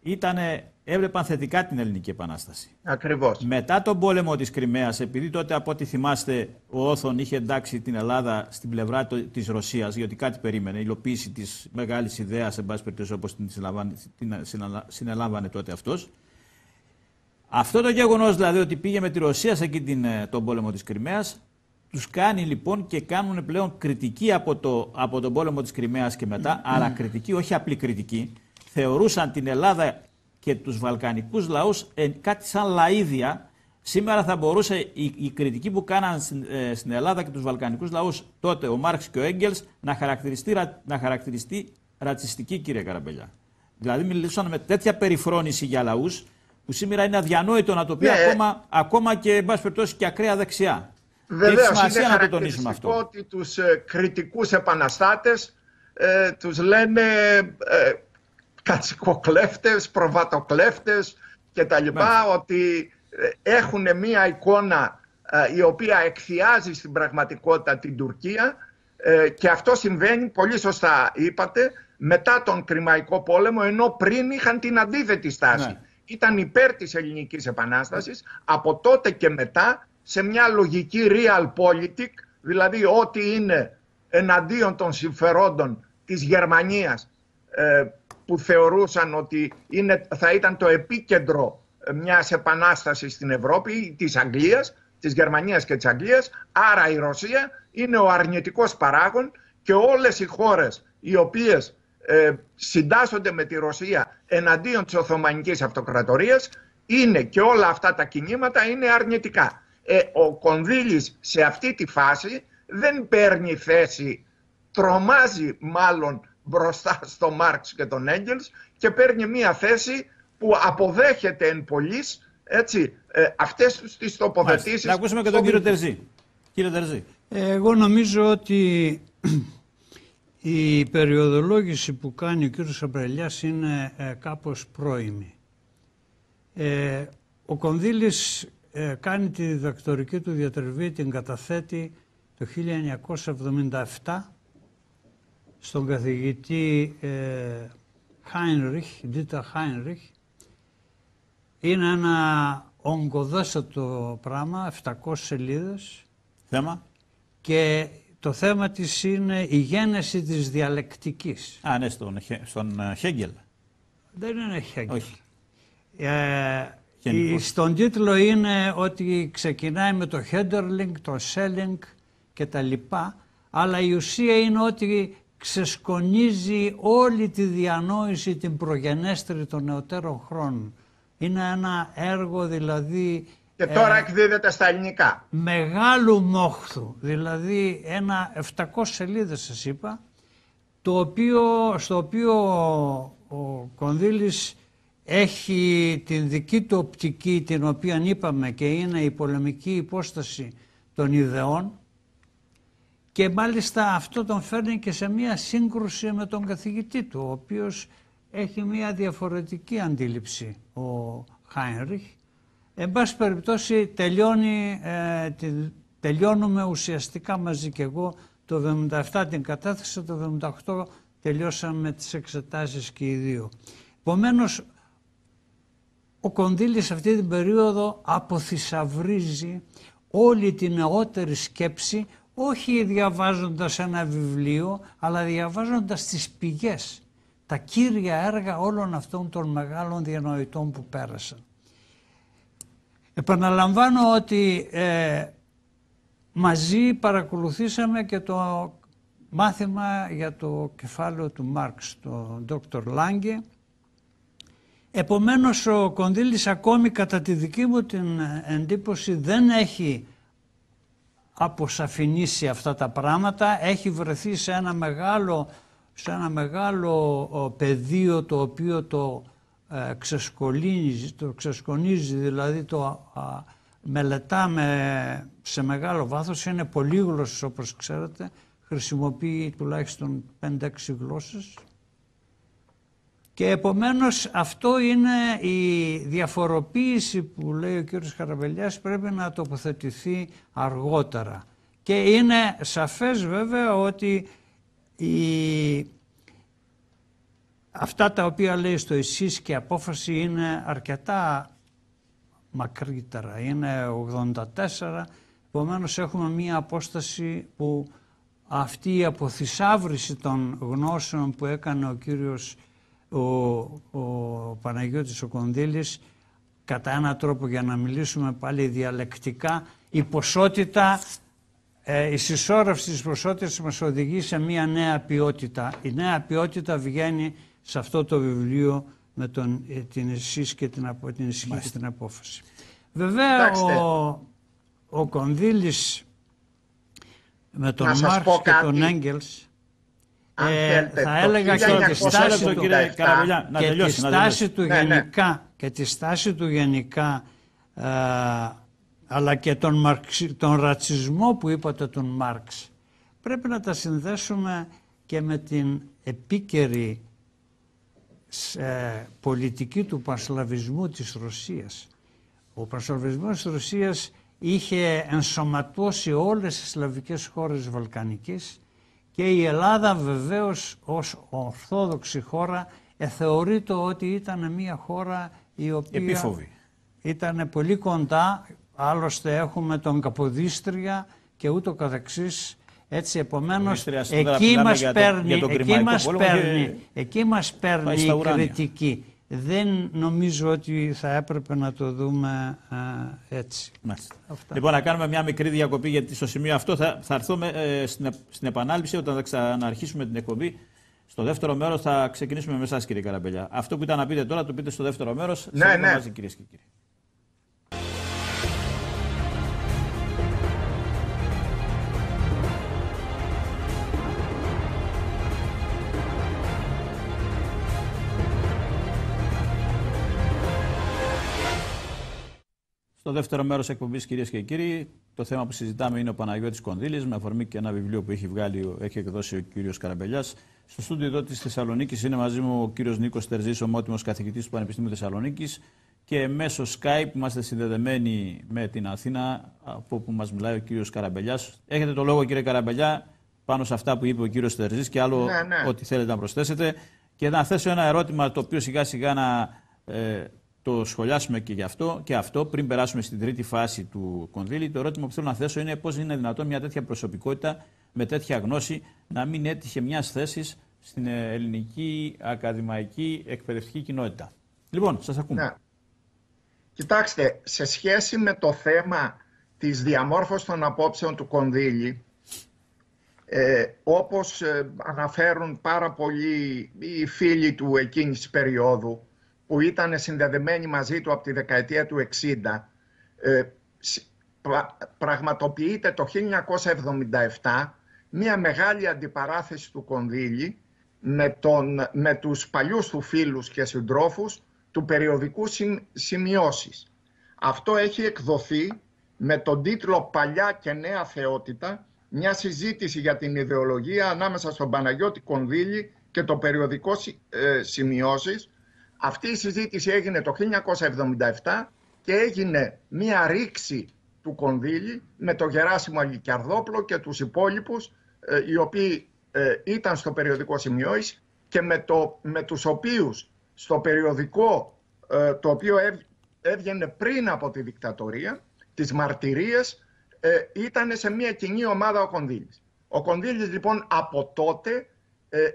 A: ήτανε έβλεπαν θετικά την Ελληνική Επανάσταση.
C: Ακριβώς.
A: Μετά τον πόλεμο της Κρυμαίας, επειδή τότε από ό,τι θυμάστε ο Όθων είχε εντάξει την Ελλάδα στην πλευρά της Ρωσίας, γιατί κάτι περίμενε, η υλοποίηση της μεγάλης ιδέας, εν πάση περιπτώσει όπως την, την συνελάμβανε τότε αυτός. Αυτό το γεγονός δηλαδή ότι πήγε με τη Ρωσία σε εκεί την, ε, τον πόλεμο της Κρυμαίας, τους κάνει λοιπόν και κάνουν πλέον κριτική από, το, από τον πόλεμο της Κρυμαίας και μετά, αλλά κριτική, όχι απλή κριτική. Θεωρούσαν την Ελλάδα και τους βαλκανικούς λαούς ε, κάτι σαν λαΐδια. Σήμερα θα μπορούσε η, η κριτική που κάναν στην, ε, στην, Ελλάδα και τους βαλκανικούς λαούς τότε ο Μάρξ και ο Έγγελς να χαρακτηριστεί, να χαρακτηριστεί ρατσιστική κύριε Καραμπελιά. Δηλαδή μιλούσαν με τέτοια περιφρόνηση για λαούς που σήμερα είναι αδιανόητο να το πει ναι. ακόμα, ακόμα και εν πάση περιπτώσει και ακραία δεξιά.
C: Βεβαίως είναι να το τονίσουμε αυτό. ότι τους ε, κριτικούς επαναστάτες ε, τους λένε ε, κατσικοκλέφτες, προβατοκλέφτες και τα λοιπά, ότι ε, έχουν μία εικόνα ε, η οποία εκθιάζει στην πραγματικότητα την Τουρκία ε, και αυτό συμβαίνει, πολύ σωστά είπατε, μετά τον Κρημαϊκό πόλεμο, ενώ πριν είχαν την αντίθετη στάση. Ναι. Ήταν υπέρ της ελληνικής επανάστασης, από τότε και μετά σε μια λογική realpolitik, δηλαδή ό,τι είναι εναντίον των συμφερόντων της Γερμανίας που θεωρούσαν ότι είναι, θα ήταν το επίκεντρο μιας επανάστασης στην Ευρώπη, της Αγγλίας, της Γερμανίας και της Αγγλίας. Άρα η Ρωσία είναι ο αρνητικός παράγων και όλες οι χώρες οι οποίες ε, συντάσσονται με τη Ρωσία εναντίον της Οθωμανικής Αυτοκρατορίας είναι και όλα αυτά τα κινήματα είναι αρνητικά. Ε, ο Κονδύλης σε αυτή τη φάση δεν παίρνει θέση, τρομάζει μάλλον μπροστά στο Μάρξ και τον Έγγελς και παίρνει μία θέση που αποδέχεται εν πολλής έτσι, ε, αυτές τις τοποθετήσεις.
A: Να ακούσουμε και τον κύριο Τερζή. Κύριε Τερζή.
B: Εγώ νομίζω ότι η περιοδολόγηση που κάνει ο κύριος Αμπρελιάς είναι ε, κάπως πρόημη. Ε, ο Κονδύλης ε, κάνει τη διδακτορική του διατριβή, την καταθέτει το 1977 στον καθηγητή ε, Heinrich, Dieter Heinrich. Είναι ένα ογκοδέστατο πράγμα, 700 σελίδες.
A: Θέμα;
B: Και το θέμα της είναι η γένεση της διαλεκτικής.
A: Α, ναι, στον, στον Χέγγελ.
B: Δεν είναι Χέγγελ. Όχι. Ε, στον τίτλο είναι ότι ξεκινάει με το Χέντερλινγκ, το Σέλινγκ και τα λοιπά, αλλά η ουσία είναι ότι ξεσκονίζει όλη τη διανόηση την προγενέστερη των νεωτέρων χρόνων. Είναι ένα έργο δηλαδή...
C: Και τώρα ε, εκδίδεται στα ελληνικά.
B: Μεγάλου μόχθου, δηλαδή ένα 700 σελίδες σας είπα, το οποίο, στο οποίο ο Κονδύλης έχει την δική του οπτική την οποία είπαμε και είναι η πολεμική υπόσταση των ιδεών και μάλιστα αυτό τον φέρνει και σε μία σύγκρουση με τον καθηγητή του, ο οποίος έχει μια διαφορετική αντίληψη ο Χάινριχ. Εν πάση περιπτώσει τελειώνει, ε, τελειώνουμε ουσιαστικά μαζί και εγώ το 77 την κατάθεσα, το 78 τελειώσαμε τις εξετάσεις και οι δύο. Επομένως, ο Κονδύλης αυτή την περίοδο αποθυσαυρίζει όλη την νεότερη σκέψη όχι διαβάζοντας ένα βιβλίο αλλά διαβάζοντας τις πηγές, τα κύρια έργα όλων αυτών των μεγάλων διανοητών που πέρασαν. Επαναλαμβάνω ότι ε, μαζί παρακολουθήσαμε και το μάθημα για το κεφάλαιο του Μάρξ, το Dr. Λάγκε. Επομένως ο Κονδύλης ακόμη κατά τη δική μου την εντύπωση δεν έχει αποσαφηνίσει αυτά τα πράγματα, έχει βρεθεί σε ένα μεγάλο, σε ένα μεγάλο πεδίο το οποίο το ε, ξεσκολίζει, το ξεσκονίζει, δηλαδή το μελετάμε σε μεγάλο βάθος, είναι πολύγλωσσος όπως ξέρετε, χρησιμοποιεί τουλάχιστον 5-6 γλώσσες και επομένως αυτό είναι η διαφοροποίηση που λέει ο κύριος Χαραβελιάς πρέπει να τοποθετηθεί αργότερα. Και είναι σαφές βέβαια ότι η... αυτά τα οποία λέει στο εσείς και απόφαση είναι αρκετά μακρύτερα. Είναι 84, επομένως έχουμε μία απόσταση που αυτή η αποθυσάβρηση των γνώσεων που έκανε ο κύριος ο, ο Παναγιώτης ο Κονδύλης κατά έναν τρόπο για να μιλήσουμε πάλι διαλεκτικά η ποσότητα ε, η συσσόρευση της ποσότητας μας οδηγεί σε μια νέα ποιότητα. Η νέα ποιότητα βγαίνει σε αυτό το βιβλίο με τον, ε, την εσείς και την, την ισχύ και την απόφαση. Βέβαια ο, ο Κονδύλης με τον Μάρξ και τον Έγγελς ε, θα έλεγα και τη στάση του, και τη στάση του ναι, ναι. γενικά και τη στάση του γενικά ε, αλλά και τον, τον ρατσισμό που είπατε τον Μάρξ πρέπει να τα συνδέσουμε και με την επίκαιρη ε, πολιτική του πανσλαβισμού της Ρωσίας. Ο πανσλαβισμός της Ρωσίας είχε ενσωματώσει όλες τις σλαβικές χώρες Βαλκανικής και η Ελλάδα βεβαίως ως ορθόδοξη χώρα θεωρείται ότι ήταν μια χώρα η οποία
A: Επίφοβη.
B: ήταν πολύ κοντά, άλλωστε έχουμε τον Καποδίστρια και ούτω καθεξής. Έτσι επομένως εκεί μας παίρνει, εκεί μας παίρνει, εκεί μας παίρνει η κριτική δεν νομίζω ότι θα έπρεπε να το δούμε έτσι.
A: Λοιπόν, να κάνουμε μια μικρή διακοπή γιατί στο σημείο αυτό θα, θα έρθουμε ε, στην, στην επανάληψη όταν θα ξαναρχίσουμε την εκπομπή. Στο δεύτερο μέρος θα ξεκινήσουμε με εσάς, κύριε Καραμπελιά. Αυτό που ήταν να πείτε τώρα, το πείτε στο δεύτερο μέρος. Ναι, ναι. Μαζί, κυρίες και κύριοι. Στο δεύτερο μέρος εκπομπής, κυρίες και κύριοι, το θέμα που συζητάμε είναι ο Παναγιώτης Κονδύλης, με αφορμή και ένα βιβλίο που έχει, βγάλει, έχει εκδώσει ο κύριος Καραμπελιάς. Στο στούντιο εδώ της Θεσσαλονίκης είναι μαζί μου ο κύριος Νίκος Τερζής, ομότιμος καθηγητής του Πανεπιστημίου Θεσσαλονίκης και μέσω Skype είμαστε συνδεδεμένοι με την Αθήνα, από όπου μας μιλάει ο κύριος Καραμπελιάς. Έχετε το λόγο, κύριε Καραμπελιά, πάνω σε αυτά που είπε ο κύριος Τερζής και άλλο ναι, ναι. ό,τι θέλετε να προσθέσετε. Και να θέσω ένα ερώτημα το οποίο σιγά σιγά να ε, το σχολιάσουμε και γι' αυτό και αυτό πριν περάσουμε στην τρίτη φάση του κονδύλι. Το ερώτημα που θέλω να θέσω είναι πώς είναι δυνατόν μια τέτοια προσωπικότητα με τέτοια γνώση να μην έτυχε μιας θέσης στην ελληνική ακαδημαϊκή εκπαιδευτική κοινότητα. Λοιπόν, σας ακούμε. Ναι.
C: Κοιτάξτε, σε σχέση με το θέμα της διαμόρφωσης των απόψεων του Κονδύλη, ε, όπως ε, αναφέρουν πάρα πολλοί οι φίλοι του εκείνης της περίοδου, που ήταν συνδεδεμένοι μαζί του από τη δεκαετία του 60 ε, πραγματοποιείται το 1977 μια μεγάλη αντιπαράθεση του Κονδύλη με, τον, με τους παλιούς του φίλους και συντρόφους του περιοδικού Σημειώσεις. Αυτό έχει εκδοθεί με τον τίτλο «Παλιά και νέα θεότητα» μια συζήτηση για την ιδεολογία ανάμεσα στον Παναγιώτη Κονδύλη και το περιοδικό ε, σημειώσεις. Αυτή η συζήτηση έγινε το 1977 και έγινε μία ρήξη του Κονδύλη με το Γεράσιμο Αγικιαρδόπλο και τους υπόλοιπους ε, οι οποίοι ε, ήταν στο περιοδικό σημειώσεις και με, το, με τους οποίους στο περιοδικό ε, το οποίο έβγαινε πριν από τη δικτατορία, τις μαρτυρίες, ήταν σε μια κοινή ομάδα ο Κονδύλης. Ο Κονδύλης λοιπόν από τότε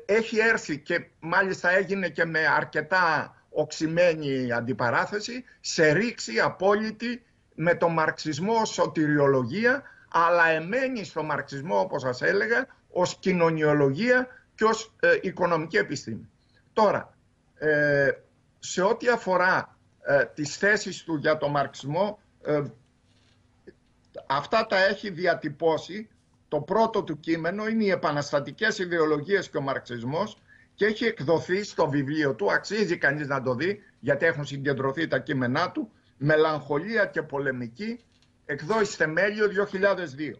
C: έχει έρθει και μάλιστα έγινε και με αρκετά οξυμένη αντιπαράθεση σε ρήξη απόλυτη με το μαρξισμό σωτηριολογία αλλά εμένει στο μαρξισμό όπως σας έλεγα ως κοινωνιολογία και ως ε, οικονομική επιστήμη. Τώρα, ε, σε ό,τι αφορά ε, τις θέσεις του για το μαρξισμό, ε, αυτά τα έχει διατυπώσει. Το πρώτο του κείμενο είναι οι επαναστατικές ιδεολογίες και ο μαρξισμός και έχει εκδοθεί στο βιβλίο του, αξίζει κανείς να το δει, γιατί έχουν συγκεντρωθεί τα κείμενά του, «Μελαγχολία και πολεμική», εκδόηση θεμέλιο 2002.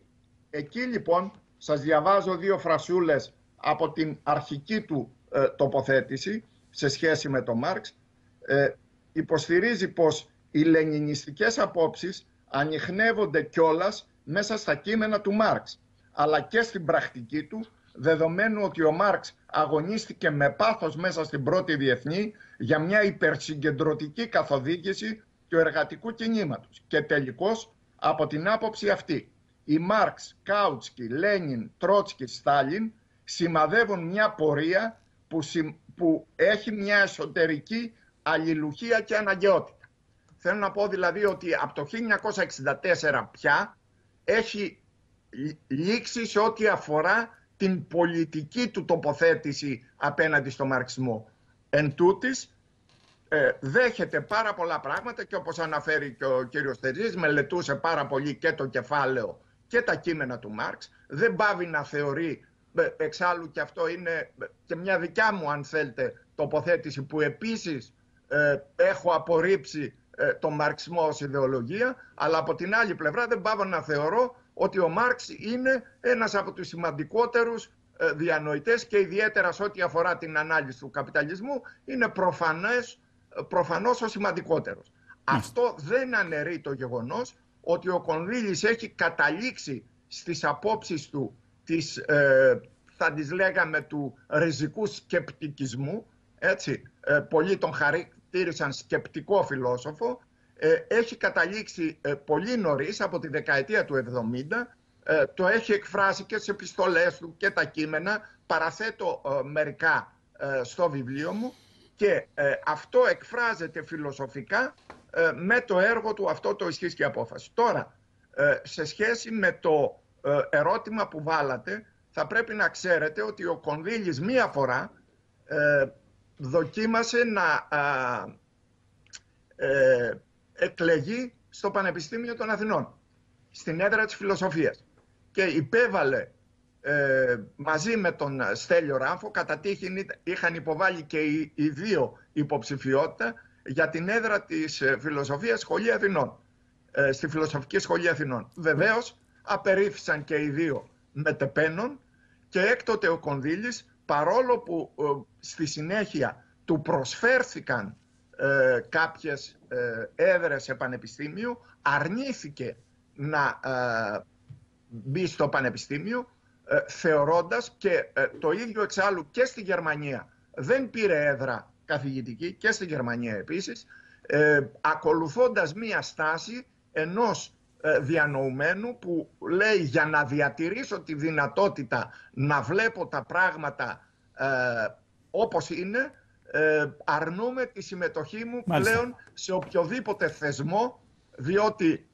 C: Εκεί λοιπόν σας διαβάζω δύο φρασούλες από την αρχική του ε, τοποθέτηση σε σχέση με τον Μάρξ. Ε, υποστηρίζει πως οι λενινιστικές απόψεις ανοιχνεύονται κιόλας μέσα στα κείμενα του Μάρξ, αλλά και στην πρακτική του, δεδομένου ότι ο Μάρξ αγωνίστηκε με πάθος μέσα στην πρώτη διεθνή για μια υπερσυγκεντρωτική καθοδήγηση του εργατικού κινήματος. Και τελικώς από την άποψη αυτή οι Μάρξ, Κάουτσκι, Λένιν, Τρότσκι, Στάλιν σημαδεύουν μια πορεία που, που έχει μια εσωτερική αλληλουχία και αναγκαιότητα. Θέλω να πω δηλαδή ότι από το 1964 πια έχει λήξει σε ό,τι αφορά την πολιτική του τοποθέτηση απέναντι στο μαρξισμό. Εν τούτης, ε, δέχεται πάρα πολλά πράγματα και όπως αναφέρει και ο κύριος Τερζής μελετούσε πάρα πολύ και το κεφάλαιο και τα κείμενα του Μάρξ δεν πάβει να θεωρεί ε, εξάλλου και αυτό είναι και μια δικιά μου αν θέλετε τοποθέτηση που επίσης ε, έχω απορρίψει ε, τον μαρξισμό ως ιδεολογία αλλά από την άλλη πλευρά δεν πάω να θεωρώ ότι ο Μάρξ είναι ένας από τους σημαντικότερους ε, διανοητές και ιδιαίτερα σε ό,τι αφορά την ανάλυση του καπιταλισμού είναι προφανές προφανώς ο σημαντικότερος. Αυτό δεν αναιρεί το γεγονός ότι ο Κονδύλης έχει καταλήξει στις απόψεις του της, ε, θα τις λέγαμε του ριζικού σκεπτικισμού, έτσι, ε, πολλοί τον χαρακτήρισαν σκεπτικό φιλόσοφο, ε, έχει καταλήξει ε, πολύ νωρίς από τη δεκαετία του 70, το έχει εκφράσει και σε επιστολές του και τα κείμενα, παραθέτω μερικά στο βιβλίο μου, και ε, αυτό εκφράζεται φιλοσοφικά ε, με το έργο του αυτό το ισχύς και απόφαση. Τώρα, ε, σε σχέση με το ερώτημα που βάλατε, θα πρέπει να ξέρετε ότι ο Κονδύλης μία φορά δοκίμασε να εκλεγεί στο Πανεπιστήμιο των Αθηνών, στην έδρα της φιλοσοφίας. Και υπέβαλε ε, μαζί με τον Στέλιο Ράμφο κατά τύχη είχαν υποβάλει και οι, οι, δύο υποψηφιότητα για την έδρα της ε, Φιλοσοφίας Σχολή Αθηνών, ε, στη Φιλοσοφική Σχολή Αθηνών. Βεβαίως απερίφθησαν και οι δύο μετεπένων και έκτοτε ο Κονδύλης παρόλο που ε, στη συνέχεια του προσφέρθηκαν ε, κάποιες ε, έδρες σε πανεπιστήμιο αρνήθηκε να μπει στο πανεπιστήμιο ε, θεωρώντας και ε, το ίδιο εξάλλου και στη Γερμανία δεν πήρε έδρα καθηγητική και στη Γερμανία επίσης ε, ακολουθώντας μία στάση ενός ε, διανοουμένου που λέει για να διατηρήσω τη δυνατότητα να βλέπω τα πράγματα ε, όπως είναι αρνούμε τη συμμετοχή μου πλέον σε οποιοδήποτε θεσμό διότι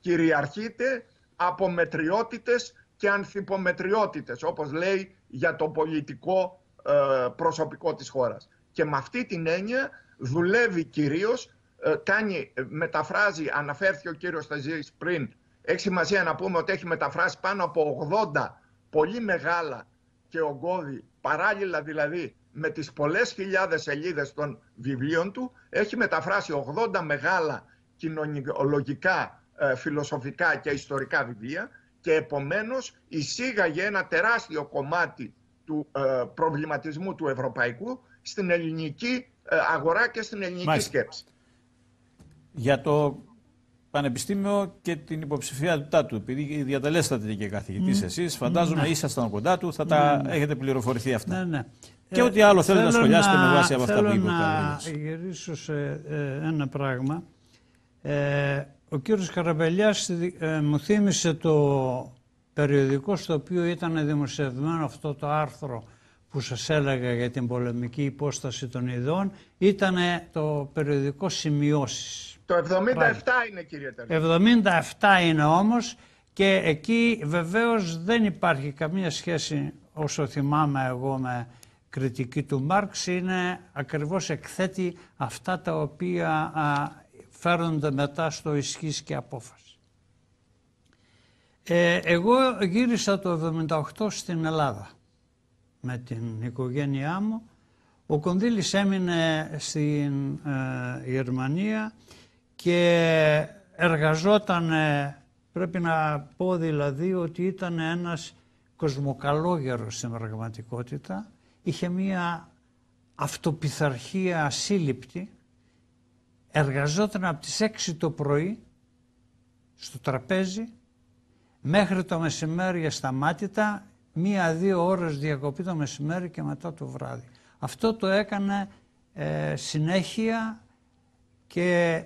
C: κυριαρχείται από μετριότητες και ανθυπομετριότητες, όπως λέει για το πολιτικό ε, προσωπικό της χώρας. Και με αυτή την έννοια δουλεύει κυρίως, ε, κάνει, ε, μεταφράζει, αναφέρθηκε ο κύριος Σταζής πριν, έχει σημασία να πούμε ότι έχει μεταφράσει πάνω από 80 πολύ μεγάλα και ογκώδη, παράλληλα δηλαδή με τις πολλές χιλιάδες σελίδες των βιβλίων του, έχει μεταφράσει 80 μεγάλα κοινωνιολογικά, φιλοσοφικά και ιστορικά βιβλία και επομένως εισήγαγε ένα τεράστιο κομμάτι του ε, προβληματισμού του ευρωπαϊκού στην ελληνική ε, αγορά και στην ελληνική σκέψη.
A: Για το Πανεπιστήμιο και την υποψηφιότητά του, επειδή διατελέστατε και καθηγητής mm. εσείς, φαντάζομαι ναι. ήσασταν κοντά του, θα τα ναι, ναι. έχετε πληροφορηθεί αυτά.
B: Ναι, ναι.
A: Και ό,τι άλλο θέλετε να σχολιάσετε με βάση από αυτά που είπε
B: ο Να γυρίσω σε ένα πράγμα. Ε, ο κύριος Καραμπελιάς ε, μου θύμισε το περιοδικό στο οποίο ήταν δημοσιευμένο αυτό το άρθρο που σας έλεγα για την πολεμική υπόσταση των ειδών ήταν το περιοδικό Σημειώσεις.
C: Το 77 είναι κύριε Τερλή.
B: 77 είναι όμως και εκεί βεβαίως δεν υπάρχει καμία σχέση όσο θυμάμαι εγώ με κριτική του Μάρξ είναι ακριβώς εκθέτει αυτά τα οποία φέρονται μετά στο ισχύς και απόφαση. Ε, εγώ γύρισα το 1978 στην Ελλάδα με την οικογένειά μου. Ο Κονδύλης έμεινε στην ε, Γερμανία και εργαζόταν, πρέπει να πω δηλαδή ότι ήταν ένας κοσμοκαλόγερος στην πραγματικότητα. Είχε μία αυτοπιθαρχία ασύλληπτη εργαζόταν από τις 6 το πρωί στο τραπέζι μέχρι το μεσημέρι σταμάτητα, μία-δύο ώρες διακοπή το μεσημέρι και μετά το βράδυ. Αυτό το έκανε ε, συνέχεια και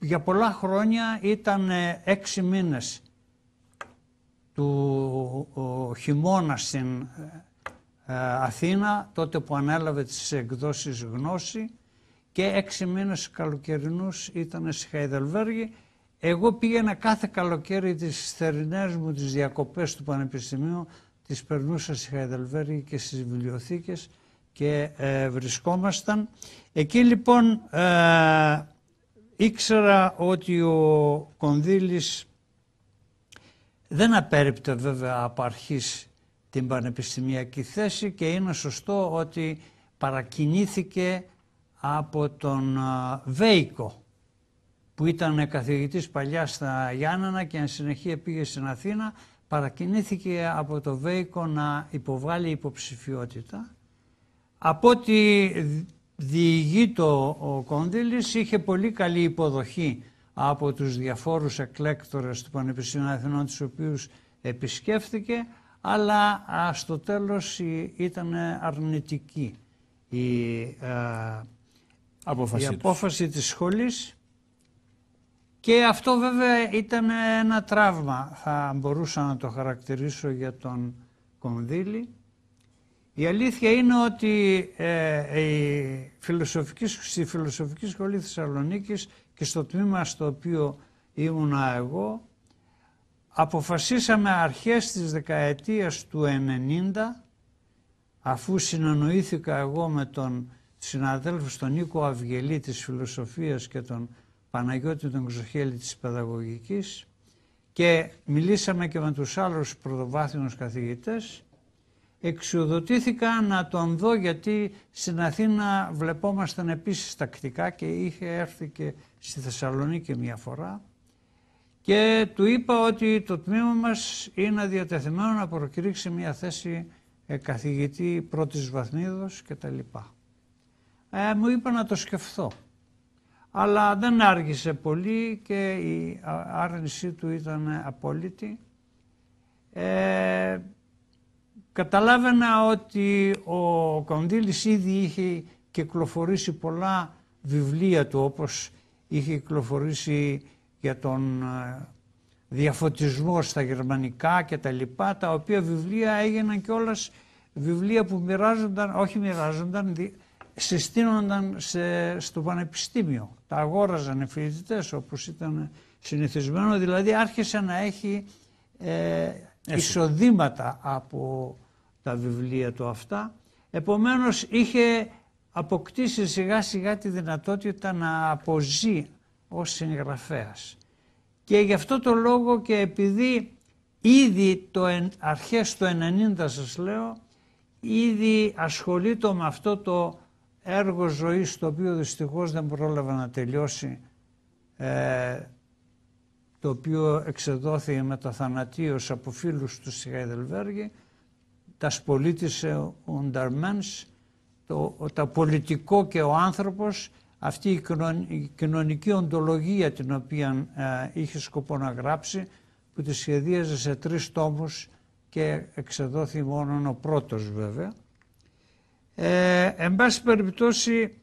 B: για πολλά χρόνια ήταν ε, έξι μήνες του ο, χειμώνα στην ε, Αθήνα, τότε που ανέλαβε τις εκδόσεις γνώση και έξι μήνες καλοκαιρινούς ήταν στη Χαϊδελβέργη. Εγώ πήγαινα κάθε καλοκαίρι τις θερινές μου τις διακοπές του Πανεπιστημίου, τις περνούσα στη Χαϊδελβέργη και στις βιβλιοθήκες και ε, βρισκόμασταν. Εκεί λοιπόν ε, ήξερα ότι ο Κονδύλης δεν απέριπτε βέβαια από αρχής την πανεπιστημιακή θέση και είναι σωστό ότι παρακινήθηκε από τον Βέικο που ήταν καθηγητής παλιά στα Γιάννενα και εν συνεχεία πήγε στην Αθήνα παρακινήθηκε από το Βέικο να υποβάλει υποψηφιότητα. Από ό,τι διηγεί ο Κονδύλης είχε πολύ καλή υποδοχή από τους διαφόρους εκλέκτορες του Πανεπιστημίου Αθηνών τους οποίους επισκέφθηκε αλλά στο τέλος ήταν αρνητική η
A: απόφαση
B: η απόφαση της σχολής. Και αυτό βέβαια ήταν ένα τραύμα, θα μπορούσα να το χαρακτηρίσω για τον Κονδύλη. Η αλήθεια είναι ότι ε, η φιλοσοφική, στη Φιλοσοφική Σχολή Θεσσαλονίκης και στο τμήμα στο οποίο ήμουνα εγώ αποφασίσαμε αρχές της δεκαετίας του 90 αφού συνεννοήθηκα εγώ με τον συναδέλφους τον Νίκο Αυγελή της Φιλοσοφίας και τον Παναγιώτη τον Ξοχέλη της Παιδαγωγικής και μιλήσαμε και με τους άλλους πρωτοβάθμιους καθηγητές. Εξουδοτήθηκα να τον δω γιατί στην Αθήνα βλεπόμασταν επίσης τακτικά και είχε έρθει και στη Θεσσαλονίκη μια φορά και του είπα ότι το τμήμα μας είναι διατεθειμένο να προκηρύξει μια θέση ε, καθηγητή πρώτης βαθμίδος κτλ ε, μου είπα να το σκεφτώ. Αλλά δεν άργησε πολύ και η άρνησή του ήταν απόλυτη. Ε, καταλάβαινα ότι ο Κονδύλης ήδη είχε κυκλοφορήσει πολλά βιβλία του όπως είχε κυκλοφορήσει για τον ε, διαφωτισμό στα γερμανικά και τα λοιπά, τα οποία βιβλία έγιναν και όλες βιβλία που μοιράζονταν, όχι μοιράζονταν, συστήνονταν σε, στο πανεπιστήμιο. Τα αγόραζαν οι φοιτητές όπως ήταν συνηθισμένο, δηλαδή άρχισε να έχει ε, εισοδήματα από τα βιβλία του αυτά. Επομένως είχε αποκτήσει σιγά σιγά τη δυνατότητα να αποζεί ως συγγραφέας. Και γι' αυτό το λόγο και επειδή ήδη το αρχές του 90 σας λέω, ήδη ασχολείται με αυτό το έργο ζωής το οποίο δυστυχώς δεν πρόλαβε να τελειώσει ε, το οποίο εξεδόθηκε με τα θανατίως από φίλους του στη Χαϊδελβέργη das politische und der Mensch, το, το πολιτικό και ο άνθρωπος, αυτή η κοινωνική οντολογία την οποία ε, είχε σκοπό να γράψει, που τη σχεδίαζε σε τρεις τόμους και εξεδόθη μόνο ο πρώτος βέβαια. Ε, εν πάση περιπτώσει,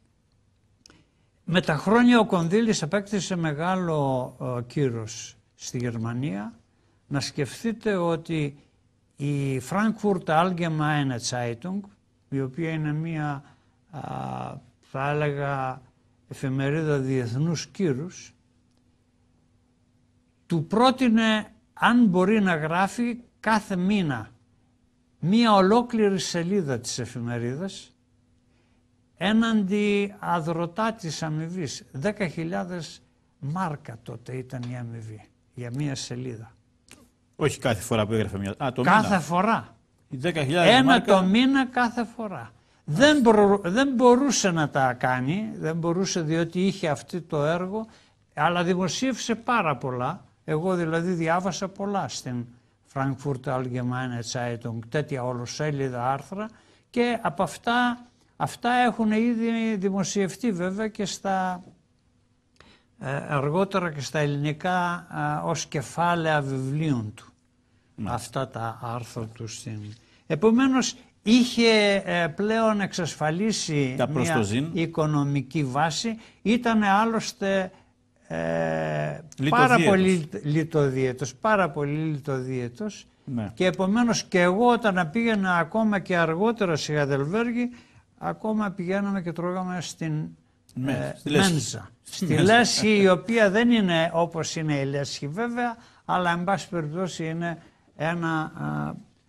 B: με τα χρόνια ο Κονδύλης απέκτησε μεγάλο ε, κύρος στη Γερμανία. Να σκεφτείτε ότι η Frankfurt Allgemeine Zeitung, η οποία είναι μία, θα έλεγα, εφημερίδα διεθνούς κύρους, του πρότεινε αν μπορεί να γράφει κάθε μήνα μία ολόκληρη σελίδα της εφημερίδας έναντι αδρωτά της αμοιβή. 10.000 μάρκα τότε ήταν η αμοιβή για μία σελίδα.
A: Όχι κάθε φορά που έγραφε μια. Α, το
B: κάθε
A: μήνα.
B: φορά.
A: 10.000
B: Ένα
A: μάρκα...
B: το μήνα κάθε φορά. Δεν, δεν μπορούσε να τα κάνει, δεν μπορούσε διότι είχε αυτή το έργο, αλλά δημοσίευσε πάρα πολλά. Εγώ δηλαδή διάβασα πολλά στην Frankfurt Allgemeine Zeitung, τέτοια ολοσέλιδα άρθρα και από αυτά, αυτά έχουν ήδη δημοσιευτεί βέβαια και στα ε, αργότερα και στα ελληνικά ε, ως κεφάλαια βιβλίων του. Αυτά τα άρθρα του στην... Επομένως είχε ε, πλέον εξασφαλίσει μια οικονομική βάση. Ήταν άλλωστε ε, πάρα πολύ λιτοδίαιτος, πάρα πολύ λιτοδίαιτος ναι. και επομένως και εγώ όταν πήγαινα ακόμα και αργότερα σε Γαδελβέργη ακόμα πηγαίναμε και τρώγαμε στην
A: ναι,
B: ε, Μένζα. Στη Λέσχη η οποία δεν είναι όπως είναι η Λέσχη βέβαια αλλά εν πάση περιπτώσει είναι ένα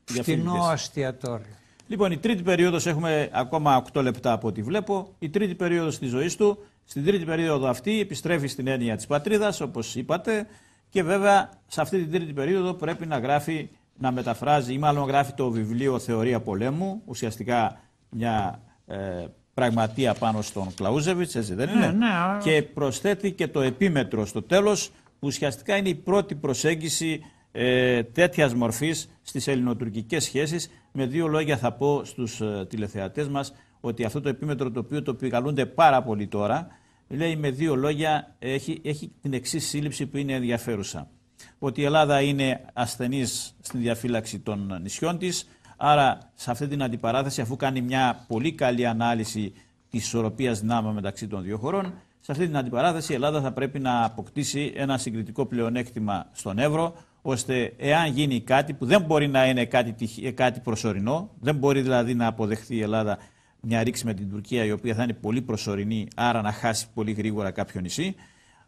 B: φθηνό αστιατόριο.
A: Λοιπόν, η τρίτη περίοδος, έχουμε ακόμα 8 λεπτά από ό,τι βλέπω, η τρίτη περίοδος της ζωής του στην τρίτη περίοδο αυτή επιστρέφει στην έννοια της πατρίδας, όπως είπατε, και βέβαια σε αυτή την τρίτη περίοδο πρέπει να γράφει, να μεταφράζει ή μάλλον γράφει το βιβλίο Θεωρία Πολέμου, ουσιαστικά μια ε, πραγματεία πάνω στον Κλαούζεβιτς, έτσι δεν είναι,
B: ναι, ναι,
A: και προσθέτει και το επίμετρο στο τέλος, που ουσιαστικά είναι η πρώτη προσέγγιση ε, τέτοιας μορφής στις ελληνοτουρκικές σχέσεις. Με δύο λόγια θα πω στους ε, τηλεθεατές μας ότι αυτό το επίμετρο το οποίο το επικαλούνται πάρα πολύ τώρα, λέει με δύο λόγια, έχει, έχει την εξής σύλληψη που είναι ενδιαφέρουσα. Ότι η Ελλάδα είναι ασθενής στην διαφύλαξη των νησιών της, άρα σε αυτή την αντιπαράθεση αφού κάνει μια πολύ καλή ανάλυση της ισορροπίας δυνάμεων μεταξύ των δύο χωρών, σε αυτή την αντιπαράθεση η Ελλάδα θα πρέπει να αποκτήσει ένα συγκριτικό πλεονέκτημα στον Εύρο, ώστε εάν γίνει κάτι που δεν μπορεί να είναι κάτι, κάτι προσωρινό, δεν μπορεί δηλαδή να αποδεχθεί η Ελλάδα μια ρήξη με την Τουρκία η οποία θα είναι πολύ προσωρινή, άρα να χάσει πολύ γρήγορα κάποιο νησί,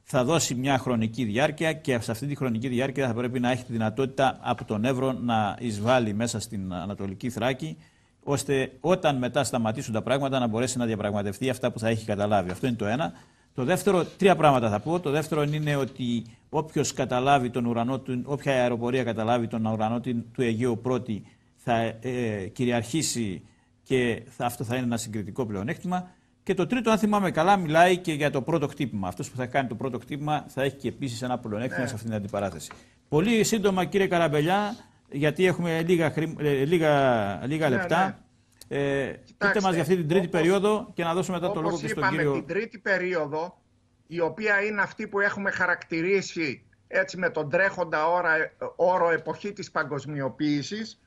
A: θα δώσει μια χρονική διάρκεια και σε αυτή τη χρονική διάρκεια θα πρέπει να έχει τη δυνατότητα από τον Εύρο να εισβάλλει μέσα στην Ανατολική Θράκη, ώστε όταν μετά σταματήσουν τα πράγματα να μπορέσει να διαπραγματευτεί αυτά που θα έχει καταλάβει. Αυτό είναι το ένα. Το δεύτερο, τρία πράγματα θα πω. Το δεύτερο είναι ότι όποιος καταλάβει τον ουρανό, όποια αεροπορία καταλάβει τον ουρανό του Αιγαίου πρώτη, θα ε, κυριαρχήσει και θα, αυτό θα είναι ένα συγκριτικό πλεονέκτημα. Και το τρίτο, αν θυμάμαι καλά, μιλάει και για το πρώτο χτύπημα. Αυτός που θα κάνει το πρώτο χτύπημα θα έχει και επίσης ένα πλεονέκτημα ναι. σε αυτήν την αντιπαράθεση. Πολύ σύντομα, κύριε Καραμπελιά, γιατί έχουμε λίγα, ε, λίγα, λίγα ναι, λεπτά. Ναι. Ε, πείτε μας για αυτή την τρίτη περίοδο και να δώσουμε μετά το λόγο και στον
C: είπαμε,
A: κύριο...
C: την τρίτη περίοδο, η οποία είναι αυτή που έχουμε χαρακτηρίσει έτσι με τον τρέχοντα όρα, όρο εποχή της παγκοσμιοποίησης,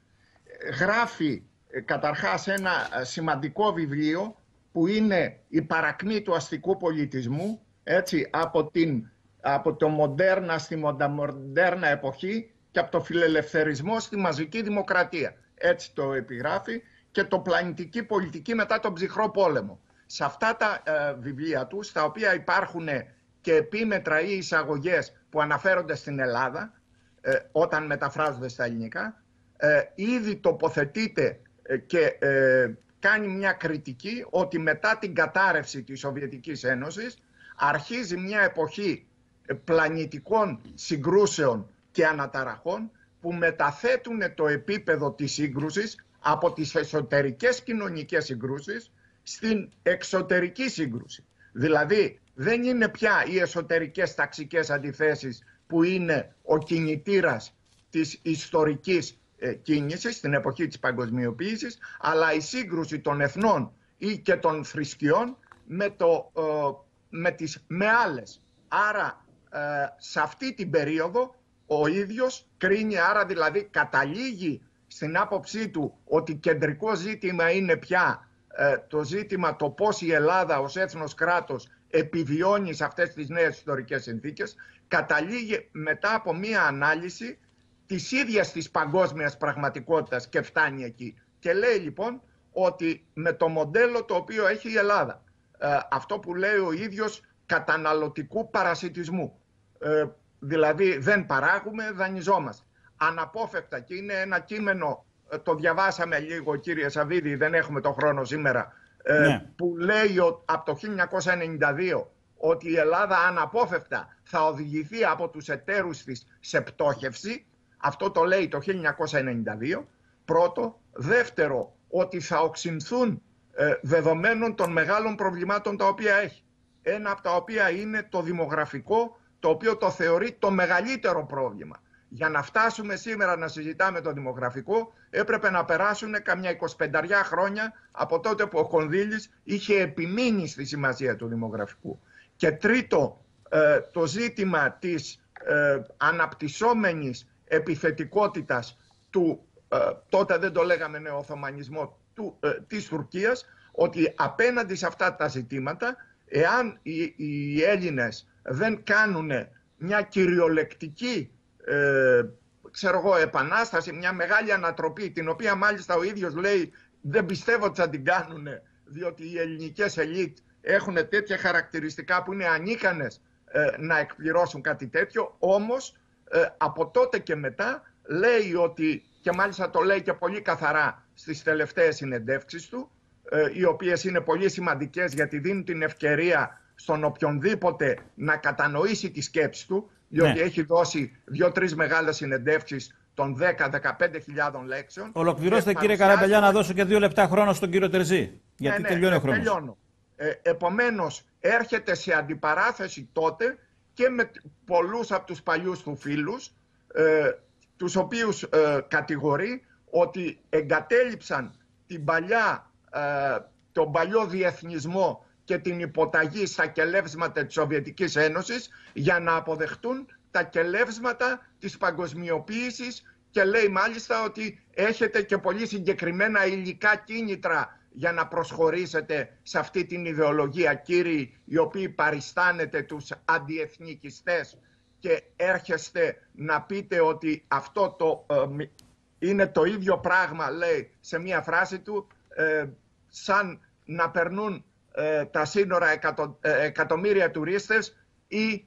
C: γράφει ε, καταρχάς ένα ε, σημαντικό βιβλίο που είναι η παρακμή του αστικού πολιτισμού έτσι, από, την, από το μοντέρνα στη μοντέρνα εποχή και από το φιλελευθερισμό στη μαζική δημοκρατία. Έτσι το επιγράφει και το πλανητική πολιτική μετά τον ψυχρό πόλεμο. Σε αυτά τα ε, βιβλία τους, στα οποία υπάρχουν και επίμετρα ή εισαγωγές που αναφέρονται στην Ελλάδα, όταν μεταφράζονται στα ελληνικά, ήδη τοποθετείται ε, και ε, κάνει μια κριτική ότι μετά την κατάρρευση της Σοβιετικής Ένωσης αρχίζει μια εποχή ε, πλανητικών συγκρούσεων και αναταραχών που μεταθέτουν το επίπεδο της σύγκρουσης από τις εσωτερικές κοινωνικές συγκρούσεις στην εξωτερική σύγκρουση. Δηλαδή δεν είναι πια οι εσωτερικές ταξικές αντιθέσεις που είναι ο κινητήρας της ιστορικής ε, κίνησης στην εποχή της παγκοσμιοποίησης, αλλά η σύγκρουση των εθνών ή και των θρησκειών με, το, ε, με, τις, με άλλες. Άρα ε, σε αυτή την περίοδο ο ίδιος κρίνει, άρα δηλαδή καταλήγει στην άποψή του ότι κεντρικό ζήτημα είναι πια ε, το ζήτημα το πώς η Ελλάδα ως έθνος κράτος επιβιώνει σε αυτές τις νέες ιστορικές συνθήκες, καταλήγει μετά από μία ανάλυση της ίδιας της παγκόσμιας πραγματικότητας και φτάνει εκεί. Και λέει λοιπόν ότι με το μοντέλο το οποίο έχει η Ελλάδα, ε, αυτό που λέει ο ίδιος καταναλωτικού παρασιτισμού, ε, δηλαδή δεν παράγουμε, δανειζόμαστε. Αναπόφευκτα και είναι ένα κείμενο, ε, το διαβάσαμε λίγο κύριε Σαββίδη, δεν έχουμε το χρόνο σήμερα, ναι. που λέει από το 1992 ότι η Ελλάδα αναπόφευκτα θα οδηγηθεί από τους εταίρους της σε πτώχευση. Αυτό το λέει το 1992. Πρώτο. Δεύτερο, ότι θα οξυνθούν ε, δεδομένων των μεγάλων προβλημάτων τα οποία έχει. Ένα από τα οποία είναι το δημογραφικό, το οποίο το θεωρεί το μεγαλύτερο πρόβλημα. Για να φτάσουμε σήμερα να συζητάμε το δημογραφικό, έπρεπε να περάσουν καμιά 25 χρόνια από τότε που ο Κονδύλης είχε επιμείνει στη σημασία του δημογραφικού. Και τρίτο, ε, το ζήτημα της ε, αναπτυσσόμενης επιθετικότητας του, ε, τότε δεν το λέγαμε νεοοθωμανισμό, του, της Τουρκίας, ότι απέναντι σε αυτά τα ζητήματα, εάν οι, οι Έλληνες δεν κάνουν μια κυριολεκτική ξέρω εγώ, επανάσταση, μια μεγάλη ανατροπή, την οποία μάλιστα ο ίδιος λέει δεν πιστεύω ότι θα την κάνουν, διότι οι ελληνικές ελίτ έχουν τέτοια χαρακτηριστικά που είναι ανίκανες ε, να εκπληρώσουν κάτι τέτοιο, όμως ε, από τότε και μετά λέει ότι, και μάλιστα το λέει και πολύ καθαρά στις τελευταίες συνεντεύξεις του, ε, οι οποίες είναι πολύ σημαντικές γιατί δίνουν την ευκαιρία στον οποιονδήποτε να κατανοήσει τη σκέψη του, διότι ναι. έχει δώσει δύο-τρεις μεγάλες συνεντεύξεις των 10-15 λέξεων.
A: Ολοκληρώστε κύριε Καραμπελιά να δώσω και δύο λεπτά χρόνο στον κύριο Τερζή, γιατί ναι, ναι, τελειώνει ο χρόνος. Τελειώνω.
C: Ε, επομένως έρχεται σε αντιπαράθεση τότε και με πολλούς από τους παλιούς του φίλους, ε, τους οποίους ε, κατηγορεί ότι εγκατέλειψαν την παλιά, ε, τον παλιό διεθνισμό και την υποταγή στα κελεύσματα της Σοβιετικής Ένωσης για να αποδεχτούν τα κελεύσματα της παγκοσμιοποίησης και λέει μάλιστα ότι έχετε και πολύ συγκεκριμένα υλικά κίνητρα για να προσχωρήσετε σε αυτή την ιδεολογία κύριοι οι οποίοι παριστάνετε τους αντιεθνικιστές και έρχεστε να πείτε ότι αυτό το, ε, είναι το ίδιο πράγμα λέει σε μία φράση του ε, σαν να περνούν ε, τα σύνορα εκατο, εκατομμύρια τουρίστες ή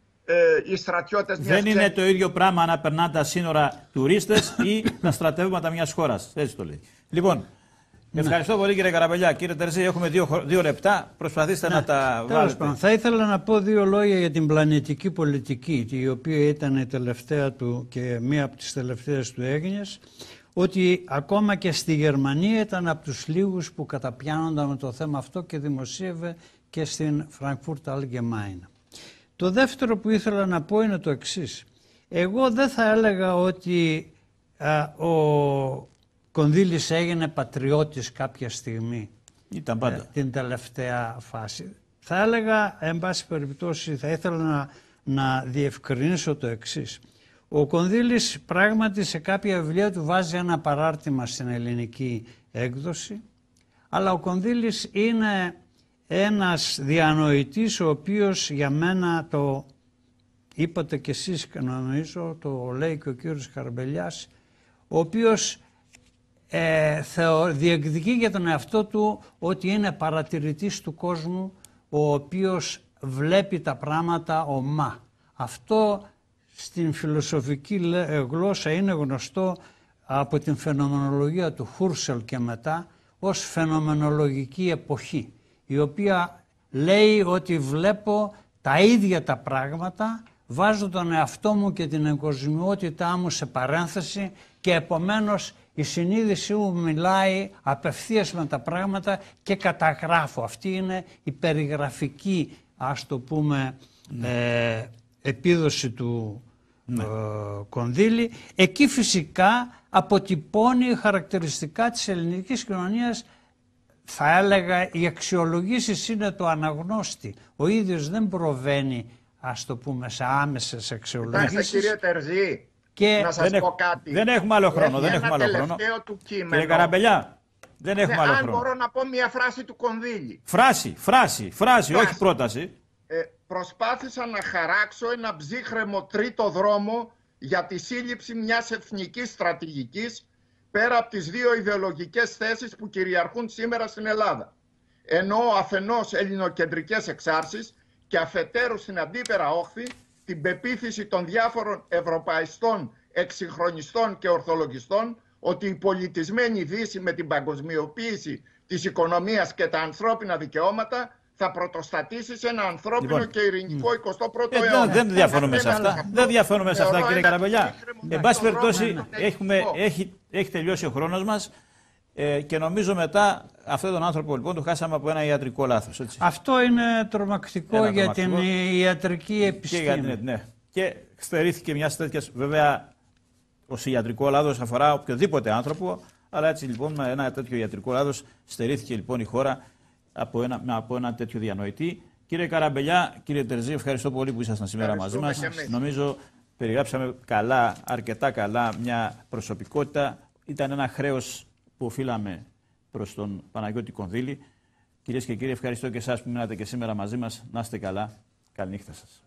C: οι στρατιώτες
A: Δεν είναι το ίδιο πράγμα να περνάνε τα σύνορα τουρίστες ή τα στρατεύματα μιας χώρας. Έτσι το λέει. Λοιπόν, ναι. Ευχαριστώ πολύ κύριε Καραπελιά. Κύριε Τερζή, έχουμε δύο, δύο λεπτά. Προσπαθήστε ναι. να τα βάλετε.
B: Πάντων, θα ήθελα να πω δύο λόγια για την πλανητική πολιτική, η οποία ήταν η τελευταία του και μία από τις τελευταίες του έγνοιες, ότι ακόμα και στη Γερμανία ήταν από τους λίγους που καταπιάνονταν με το θέμα αυτό και δημοσίευε και στην Frankfurt Allgemeine. Το δεύτερο που ήθελα να πω είναι το εξής. Εγώ δεν θα έλεγα ότι α, ο Κονδύλης έγινε πατριώτης κάποια στιγμή.
A: Ήταν πάντα.
B: Ε, την τελευταία φάση. Θα έλεγα, εν πάση περιπτώσει, θα ήθελα να, να διευκρινίσω το εξής. Ο Κονδύλης πράγματι σε κάποια βιβλία του βάζει ένα παράρτημα στην ελληνική έκδοση, αλλά ο Κονδύλης είναι ένας διανοητής ο οποίος για μένα το είπατε κι εσείς και νομίζω, το λέει και ο κύριος Καρμπελιάς, ο οποίος ε, διεκδικεί για τον εαυτό του ότι είναι παρατηρητής του κόσμου ο οποίος βλέπει τα πράγματα ομά. Αυτό στην φιλοσοφική ε, γλώσσα είναι γνωστό από την φαινομενολογία του Χούρσελ και μετά ως φαινομενολογική εποχή η οποία λέει ότι βλέπω τα ίδια τα πράγματα βάζω τον εαυτό μου και την εγκοσμιότητά μου σε παρένθεση και επομένως η συνείδησή μου μιλάει απευθείας με τα πράγματα και καταγράφω. Αυτή είναι η περιγραφική, ας το πούμε, ναι. ε, επίδοση του, ναι. κονδύλι. Εκεί φυσικά αποτυπώνει χαρακτηριστικά της ελληνικής κοινωνίας θα έλεγα οι αξιολογήσεις είναι το αναγνώστη. Ο ίδιος δεν προβαίνει, ας το πούμε, σε άμεσες αξιολογήσεις.
C: Κοιτάξτε κύριε Τερζή, και... να σας δεν πω κάτι.
A: Δεν έχουμε άλλο χρόνο. δεν έχουμε άλλο χρόνο.
C: Του κείμενο.
A: Κύριε Καραμπελιά, δεν έχουμε ναι, άλλο
C: αν
A: χρόνο.
C: μπορώ να πω μια φράση του Κονδύλη.
A: Φράση, φράση, φράση, όχι πρόταση.
C: Ε, προσπάθησα να χαράξω ένα ψύχρεμο τρίτο δρόμο για τη σύλληψη μιας εθνικής στρατηγικής πέρα από τις δύο ιδεολογικές θέσεις που κυριαρχούν σήμερα στην Ελλάδα. Ενώ αφενός ελληνοκεντρικές εξάρσεις και αφετέρου στην αντίπερα όχθη την πεποίθηση των διάφορων ευρωπαϊστών, εξυγχρονιστών και ορθολογιστών ότι η πολιτισμένη Δύση με την παγκοσμιοποίηση της οικονομίας και τα ανθρώπινα δικαιώματα θα πρωτοστατήσεις σε ένα ανθρώπινο λοιπόν, και ειρηνικό 21ο ε, αιώνα.
A: Δεν διαφωνούμε σε αυτά. Δεν διαφωνούμε σε αυτά, κύριε Καραμπελιά. Εν πάση περιπτώσει, έχει, έχει τελειώσει ο χρόνος μας. Ε, και νομίζω μετά αυτόν τον άνθρωπο λοιπόν το χάσαμε από ένα ιατρικό λάθος.
B: Αυτό είναι τρομακτικό για την ιατρική επιστήμη. Και, για,
A: ναι, και στερήθηκε μια τέτοια. Βέβαια, ως ιατρικό λάθος αφορά οποιοδήποτε άνθρωπο. Αλλά έτσι λοιπόν με ένα τέτοιο ιατρικό λάθος στερήθηκε λοιπόν η χώρα από ένα, από ένα τέτοιο διανοητή. Κύριε Καραμπελιά, κύριε Τερζή, ευχαριστώ πολύ που ήσασταν σήμερα μαζί μας. Νομίζω περιγράψαμε καλά, αρκετά καλά μια προσωπικότητα. Ήταν ένα χρέος που οφείλαμε προς τον Παναγιώτη Κονδύλη. Κυρίες και κύριοι, ευχαριστώ και εσάς που μείνατε και σήμερα μαζί μας. Να είστε καλά. Καληνύχτα σας.